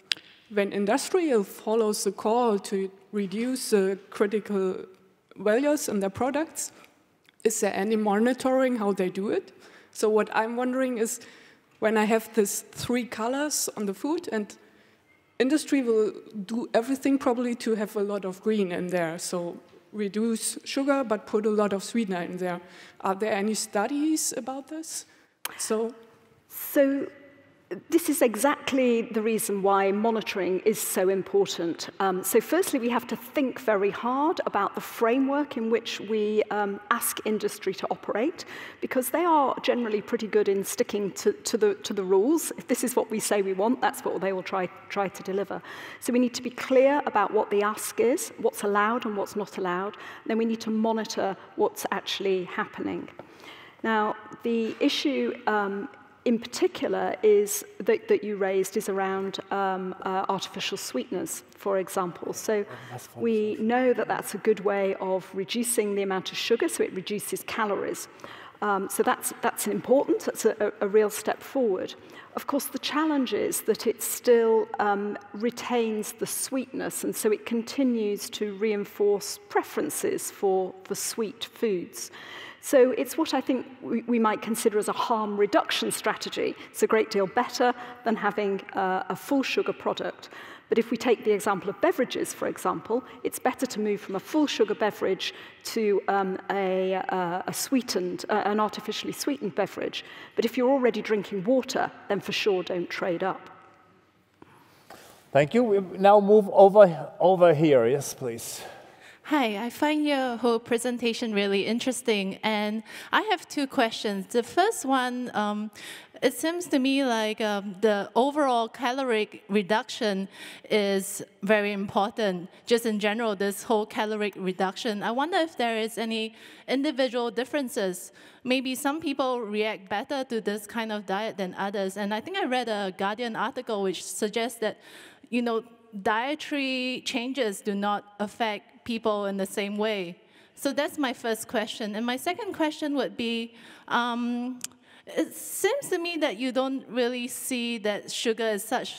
when industrial follows the call to reduce the critical values in their products, is there any monitoring how they do it? So what I'm wondering is when I have this three colors on the food and industry will do everything probably to have a lot of green in there. So reduce sugar but put a lot of sweetener in there. Are there any studies about this? So, so this is exactly the reason why monitoring is so important. Um, so firstly, we have to think very hard about the framework in which we um, ask industry to operate, because they are generally pretty good in sticking to, to, the, to the rules. If this is what we say we want, that's what they will try, try to deliver. So we need to be clear about what the ask is, what's allowed and what's not allowed. Then we need to monitor what's actually happening. Now, the issue um, in particular is that, that you raised is around um, uh, artificial sweeteners, for example. So oh, we know that that's a good way of reducing the amount of sugar, so it reduces calories. Um, so that's, that's important, that's a, a, real step forward. Of course, the challenge is that it still um, retains the sweetness, and so it continues to reinforce preferences for, for sweet foods. So it's what I think we, we might consider as a harm reduction strategy. It's a great deal better than having uh, a full sugar product. But if we take the example of beverages, for example, it's better to move from a full sugar beverage to um, a, uh, a sweetened, uh, an artificially sweetened beverage. But if you're already drinking water, then for sure don't trade up. Thank you. We now move over, over here. Yes, please. Hi, I find your whole presentation really interesting, and I have two questions. The first one, um, it seems to me like um, the overall caloric reduction is very important. Just in general, this whole caloric reduction. I wonder if there is any individual differences. Maybe some people react better to this kind of diet than others. And I think I read a Guardian article which suggests that, you know, dietary changes do not affect people in the same way? So that's my first question. And my second question would be, um, it seems to me that you don't really see that sugar is such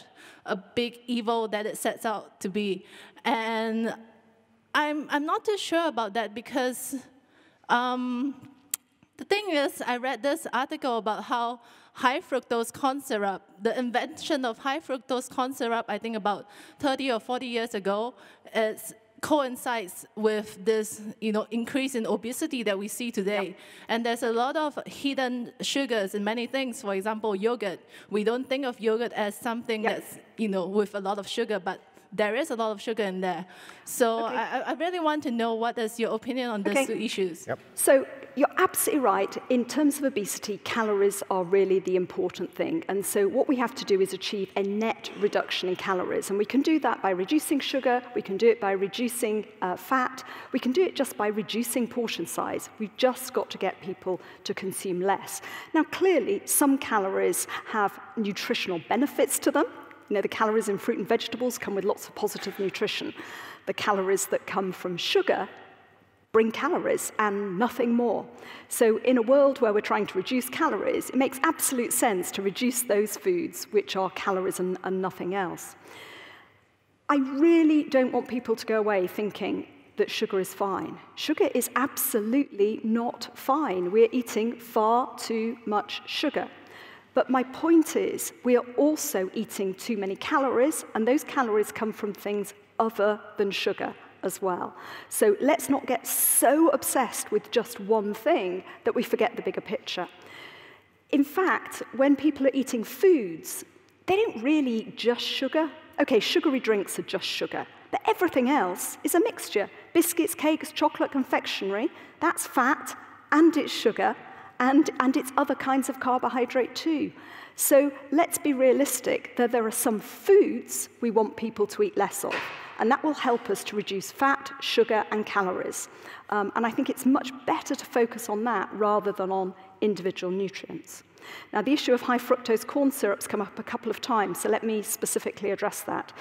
a big evil that it sets out to be. And I'm, I'm not too sure about that because um, the thing is, I read this article about how high fructose corn syrup, the invention of high fructose corn syrup, I think about 30 or 40 years ago, is coincides with this you know, increase in obesity that we see today. Yep. And there's a lot of hidden sugars in many things. For example, yogurt. We don't think of yogurt as something yep. that's you know, with a lot of sugar, but there is a lot of sugar in there. So okay. I, I, really want to know what is your opinion on these okay. two issues. Yep. So you're absolutely right. In terms of obesity, calories are really the important thing. And so what we have to do is achieve a net reduction in calories. And we can do that by reducing sugar, we can do it by reducing uh, fat, we can do it just by reducing portion size. We've just got to get people to consume less. Now, clearly, some calories have nutritional benefits to them. You know, the calories in fruit and vegetables come with lots of positive nutrition. The calories that come from sugar bring calories and nothing more. So, in a world where we're trying to reduce calories, it makes absolute sense to reduce those foods which are calories and, and nothing else. I really don't want people to go away thinking that sugar is fine. Sugar is absolutely not fine. We're eating far too much sugar. But my point is, we are also eating too many calories, and those calories come from things other than sugar as well. So let's not get so obsessed with just one thing that we forget the bigger picture. In fact, when people are eating foods, they don't really eat just sugar. Okay, sugary drinks are just sugar, but everything else is a mixture. Biscuits, cakes, chocolate, confectionery, that's fat, and it's sugar, and, and it's other kinds of carbohydrate too. So let's be realistic that there are some foods we want people to eat less of and that will help us to reduce fat, sugar, and calories. Um, and I think it's much better to focus on that rather than on individual nutrients. Now, the issue of high fructose corn syrup's come up a couple of times, so let me specifically address that.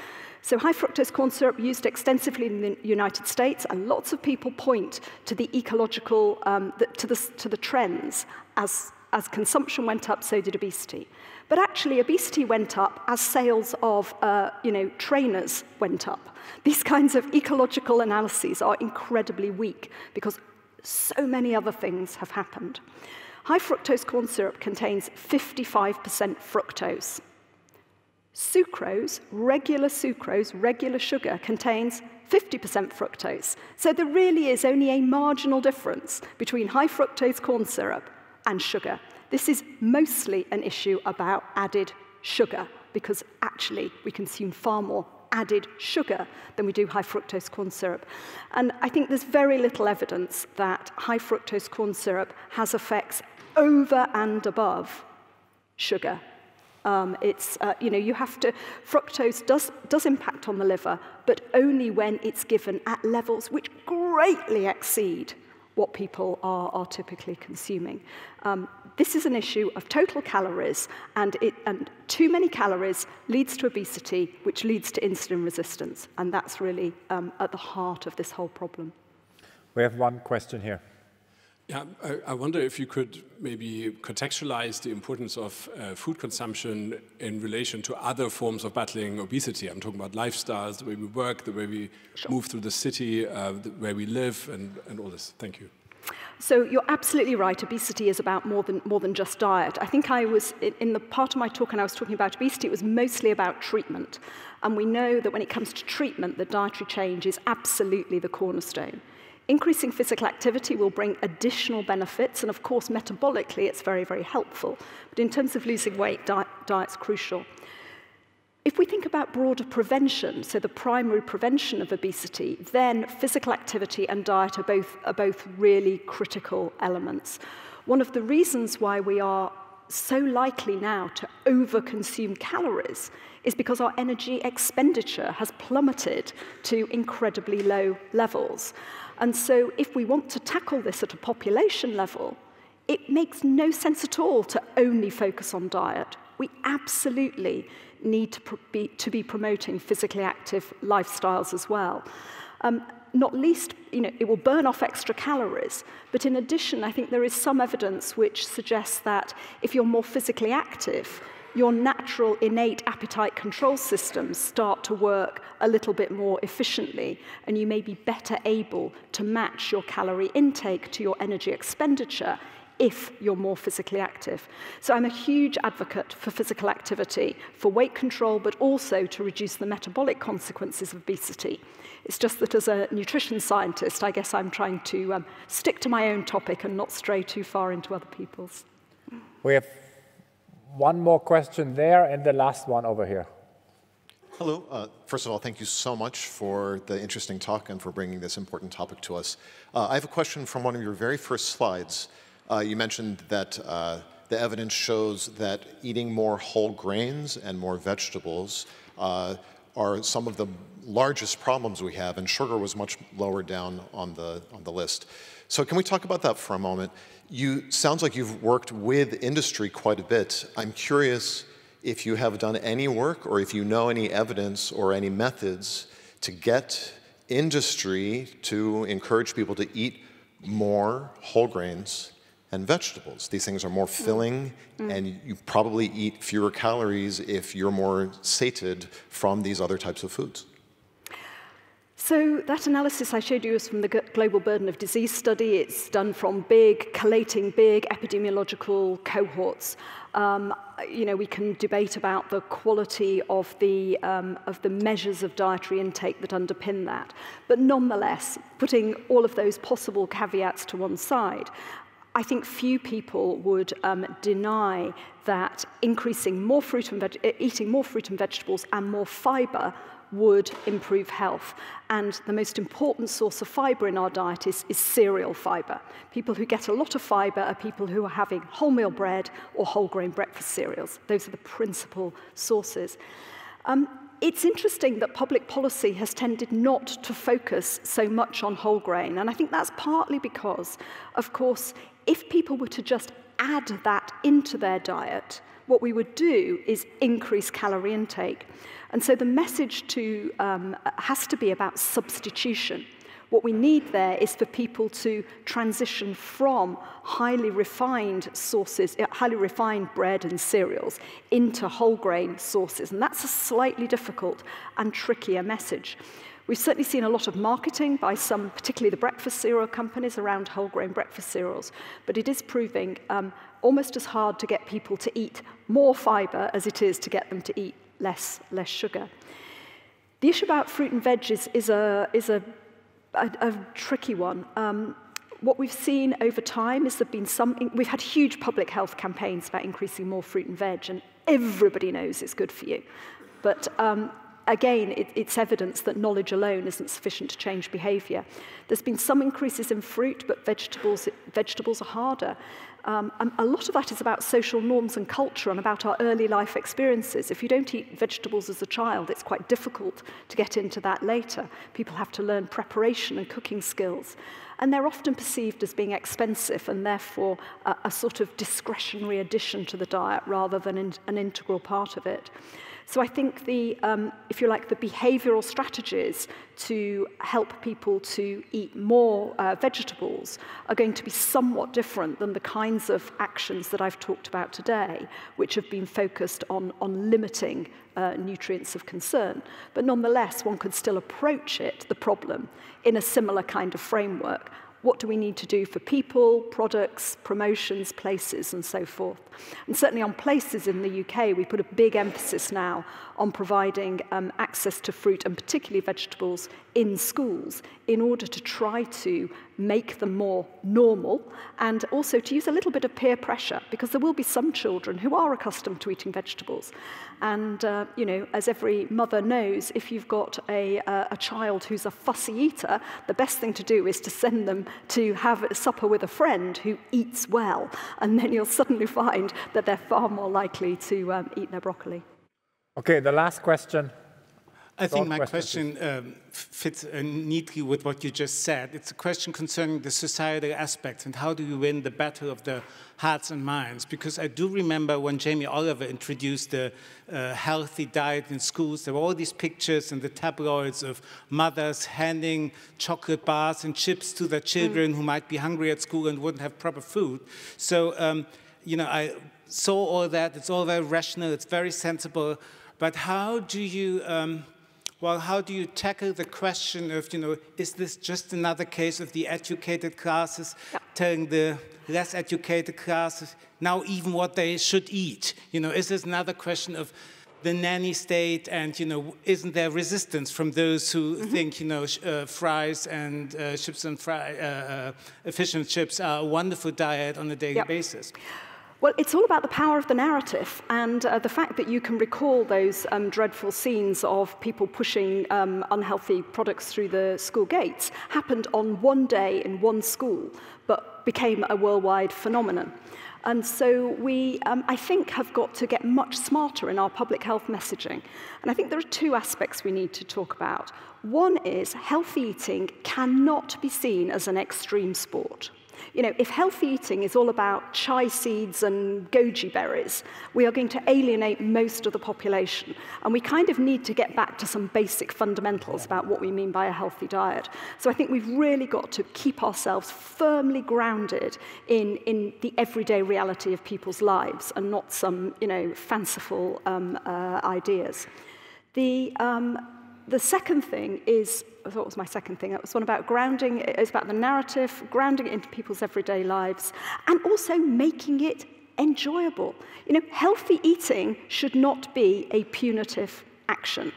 So high fructose corn syrup used extensively in the United States, and lots of people point to the ecological, um, the, to, the, to the trends as, as consumption went up, so did obesity. But actually, obesity went up as sales of, uh, you know, trainers went up. These kinds of ecological analyses are incredibly weak because so many other things have happened. High fructose corn syrup contains 55% fructose. Sucrose, regular sucrose, regular sugar, contains 50% fructose. So there really is only a marginal difference between high fructose corn syrup and sugar. This is mostly an issue about added sugar, because actually we consume far more added sugar than we do high fructose corn syrup. And I think there's very little evidence that high fructose corn syrup has effects over and above sugar. Um, it's, uh, you know, you have to, fructose does, does impact on the liver, but only when it's given at levels which greatly exceed what people are, are typically consuming. Um, this is an issue of total calories, and, it, and too many calories leads to obesity, which leads to insulin resistance. And that's really um, at the heart of this whole problem. We have one question here. Yeah, I, I, wonder if you could maybe contextualize the importance of uh, food consumption in relation to other forms of battling obesity. I'm talking about lifestyles, the way we work, the way we sure. move through the city, uh, the, where we live, and, and all this. Thank you. So you're absolutely right. Obesity is about more than, more than just diet. I think I was, in the part of my talk when I was talking about obesity, it was mostly about treatment. And we know that when it comes to treatment, the dietary change is absolutely the cornerstone. Increasing physical activity will bring additional benefits, and of course, metabolically, it's very, very helpful. But in terms of losing weight, diet, diet's crucial. If we think about broader prevention, so the primary prevention of obesity, then physical activity and diet are both, are both really critical elements. One of the reasons why we are so likely now to overconsume calories is because our energy expenditure has plummeted to incredibly low levels. And so if we want to tackle this at a population level, it makes no sense at all to only focus on diet. We absolutely need to be, to be promoting physically active lifestyles as well. Um, not least, you know, it will burn off extra calories, but in addition, I think there is some evidence which suggests that if you're more physically active, your natural innate appetite control systems start to work a little bit more efficiently, and you may be better able to match your calorie intake to your energy expenditure if you're more physically active. So I'm a huge advocate for physical activity, for weight control, but also to reduce the metabolic consequences of obesity. It's just that as a nutrition scientist, I guess I'm trying to um, stick to my own topic and not stray too far into other people's. We have one more question there and the last one over here. Hello. Uh, first of all, thank you so much for the interesting talk and for bringing this important topic to us. Uh, I have a question from one of your very first slides. Uh, you mentioned that uh, the evidence shows that eating more whole grains and more vegetables uh, are some of the largest problems we have, and sugar was much lower down on the, on the list. So can we talk about that for a moment? You sounds like you've worked with industry quite a bit. I'm curious if you have done any work or if you know any evidence or any methods to get industry to encourage people to eat more whole grains and vegetables. These things are more filling, mm. and you probably eat fewer calories if you're more sated from these other types of foods. So that analysis I showed you is from the Global Burden of Disease study. It's done from big, collating big epidemiological cohorts. Um, you know, we can debate about the quality of the, um, of the measures of dietary intake that underpin that. But nonetheless, putting all of those possible caveats to one side, I think few people would um, deny that increasing more fruit and eating more fruit and vegetables and more fiber would improve health. And the most important source of fiber in our diet is, is cereal fiber. People who get a lot of fiber are people who are having wholemeal bread or whole grain breakfast cereals. Those are the principal sources. Um, it's interesting that public policy has tended not to focus so much on whole grain. And I think that's partly because, of course, if people were to just add that into their diet, what we would do is increase calorie intake. And so the message to, um, has to be about substitution. What we need there is for people to transition from highly refined sources, uh, highly refined bread and cereals, into whole grain sources. And that's a slightly difficult and trickier message. We've certainly seen a lot of marketing by some, particularly the breakfast cereal companies, around whole grain breakfast cereals, but it is proving um, almost as hard to get people to eat more fiber as it is to get them to eat less, less sugar. The issue about fruit and veggies is a, is a, a, a tricky one. Um, what we've seen over time is there've been some, we've had huge public health campaigns about increasing more fruit and veg, and everybody knows it's good for you. But um, again, it, it's evidence that knowledge alone isn't sufficient to change behaviour. There's been some increases in fruit, but vegetables, vegetables are harder. Um, a lot of that is about social norms and culture and about our early life experiences. If you don't eat vegetables as a child, it's quite difficult to get into that later. People have to learn preparation and cooking skills. And they're often perceived as being expensive and therefore a, a sort of discretionary addition to the diet rather than in, an integral part of it. So I think the, um, if you like, the behavioral strategies to help people to eat more uh, vegetables are going to be somewhat different than the kinds of actions that I've talked about today, which have been focused on, on limiting uh, nutrients of concern. But nonetheless, one could still approach it, the problem, in a similar kind of framework what do we need to do for people, products, promotions, places, and so forth. And certainly on places in the UK, we put a big emphasis now on providing um, access to fruit and particularly vegetables in schools in order to try to make them more normal, and also to use a little bit of peer pressure, because there will be some children who are accustomed to eating vegetables. And, uh, you know, as every mother knows, if you've got a, uh, a child who's a fussy eater, the best thing to do is to send them to have supper with a friend who eats well, and then you'll suddenly find that they're far more likely to um, eat their broccoli. Okay, the last question. I think my question um, fits uh, neatly with what you just said. It's a question concerning the societal aspects and how do you win the battle of the hearts and minds? Because I do remember when Jamie Oliver introduced the uh, healthy diet in schools, there were all these pictures in the tabloids of mothers handing chocolate bars and chips to their children mm. who might be hungry at school and wouldn't have proper food. So, um, you know, I saw all that. It's all very rational. It's very sensible. But how do you... Um, well, how do you tackle the question of, you know, is this just another case of the educated classes yeah. telling the less educated classes now even what they should eat? You know, is this another question of the nanny state and, you know, isn't there resistance from those who mm -hmm. think, you know, uh, fries and uh, chips and fry, uh, uh, fish and chips are a wonderful diet on a daily basis? Well, it's all about the power of the narrative and uh, the fact that you can recall those um, dreadful scenes of people pushing um, unhealthy products through the school gates happened on one day in one school, but became a worldwide phenomenon. And so we, um, I think, have got to get much smarter in our public health messaging. And I think there are two aspects we need to talk about. One is healthy eating cannot be seen as an extreme sport. You know, if healthy eating is all about chia seeds and goji berries, we are going to alienate most of the population. And we kind of need to get back to some basic fundamentals about what we mean by a healthy diet. So I think we've really got to keep ourselves firmly grounded in, in the everyday reality of people's lives and not some, you know, fanciful um, uh, ideas. The, um, the second thing is thought was my second thing. It was one about grounding, it's about the narrative, grounding it into people's everyday lives, and also making it enjoyable. You know, healthy eating should not be a punitive action.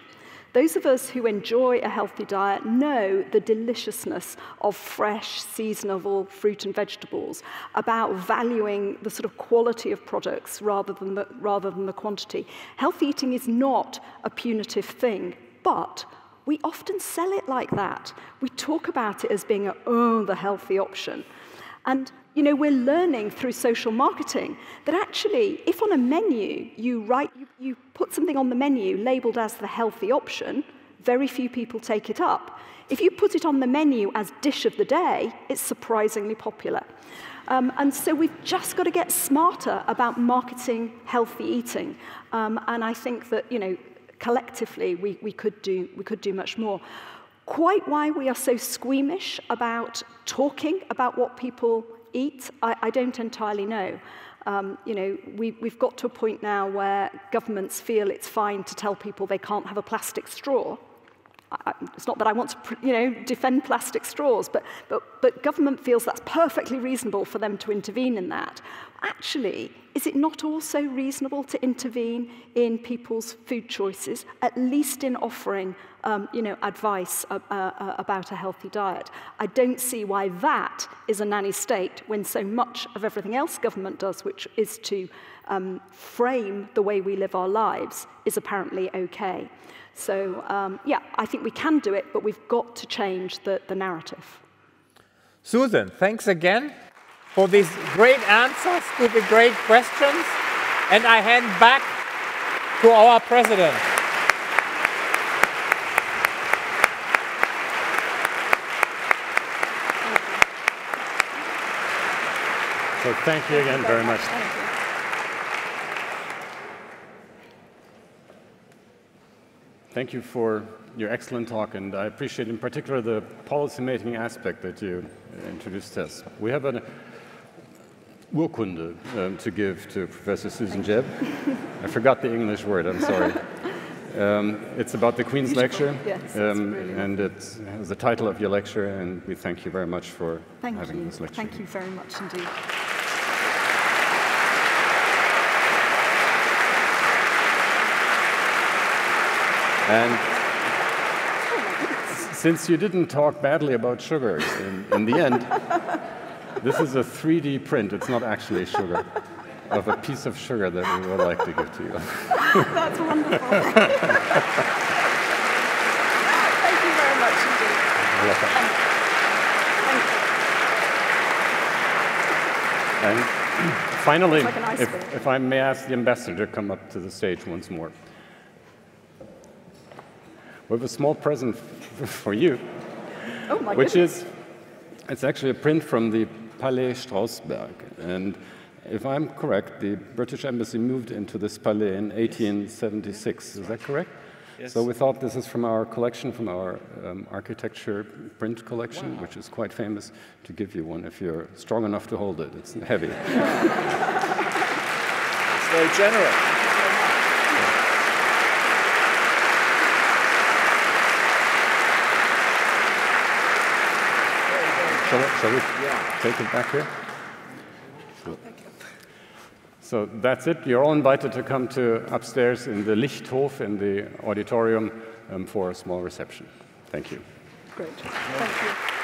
Those of us who enjoy a healthy diet know the deliciousness of fresh, seasonable fruit and vegetables, about valuing the sort of quality of products rather than the, rather than the quantity. Healthy eating is not a punitive thing, but we often sell it like that. We talk about it as being a, oh, the healthy option. And you know, we're learning through social marketing that actually, if on a menu you write, you, you put something on the menu labeled as the healthy option, very few people take it up. If you put it on the menu as dish of the day, it's surprisingly popular. Um, and so we've just got to get smarter about marketing healthy eating. Um, and I think that, you know, collectively we, we, could do, we could do much more. Quite why we are so squeamish about talking about what people eat, I, I don't entirely know. Um, you know, we, we've got to a point now where governments feel it's fine to tell people they can't have a plastic straw. I, it's not that I want to, you know, defend plastic straws, but, but, but government feels that's perfectly reasonable for them to intervene in that. Actually, is it not also reasonable to intervene in people's food choices, at least in offering um, you know, advice uh, uh, about a healthy diet? I don't see why that is a nanny state when so much of everything else government does, which is to um, frame the way we live our lives, is apparently okay. So, um, yeah, I think we can do it, but we've got to change the, the narrative. Susan, thanks again for these great answers to the great questions. And I hand back to our president. So thank you again very much. Thank you for your excellent talk, and I appreciate in particular the policy-making aspect that you introduced us. We have an Urkunde um, to give to Professor Susan Jebb. I forgot the English word, I'm sorry. Um, it's about the Queen's lecture, yes, um, and it's the title of your lecture, and we thank you very much for thank having you. this lecture. Thank you very much indeed. And since you didn't talk badly about sugar in, in the end, this is a 3D print. It's not actually sugar, of a piece of sugar that we would like to give to you. That's wonderful. Thank you very much indeed. And finally, like if, if I may ask the ambassador to come up to the stage once more. We have a small present for you, oh, which goodness. is, it's actually a print from the Palais Strousberg. And if I'm correct, the British Embassy moved into this palais in 1876. Is that correct? Yes. So we thought this is from our collection, from our um, architecture print collection, wow. which is quite famous, to give you one if you're strong enough to hold it. It's heavy. it's very generous. Shall, shall we yeah. take it back here? So that's it. You're all invited to come to upstairs in the Lichthof in the auditorium um, for a small reception. Thank you. Great. Thank you.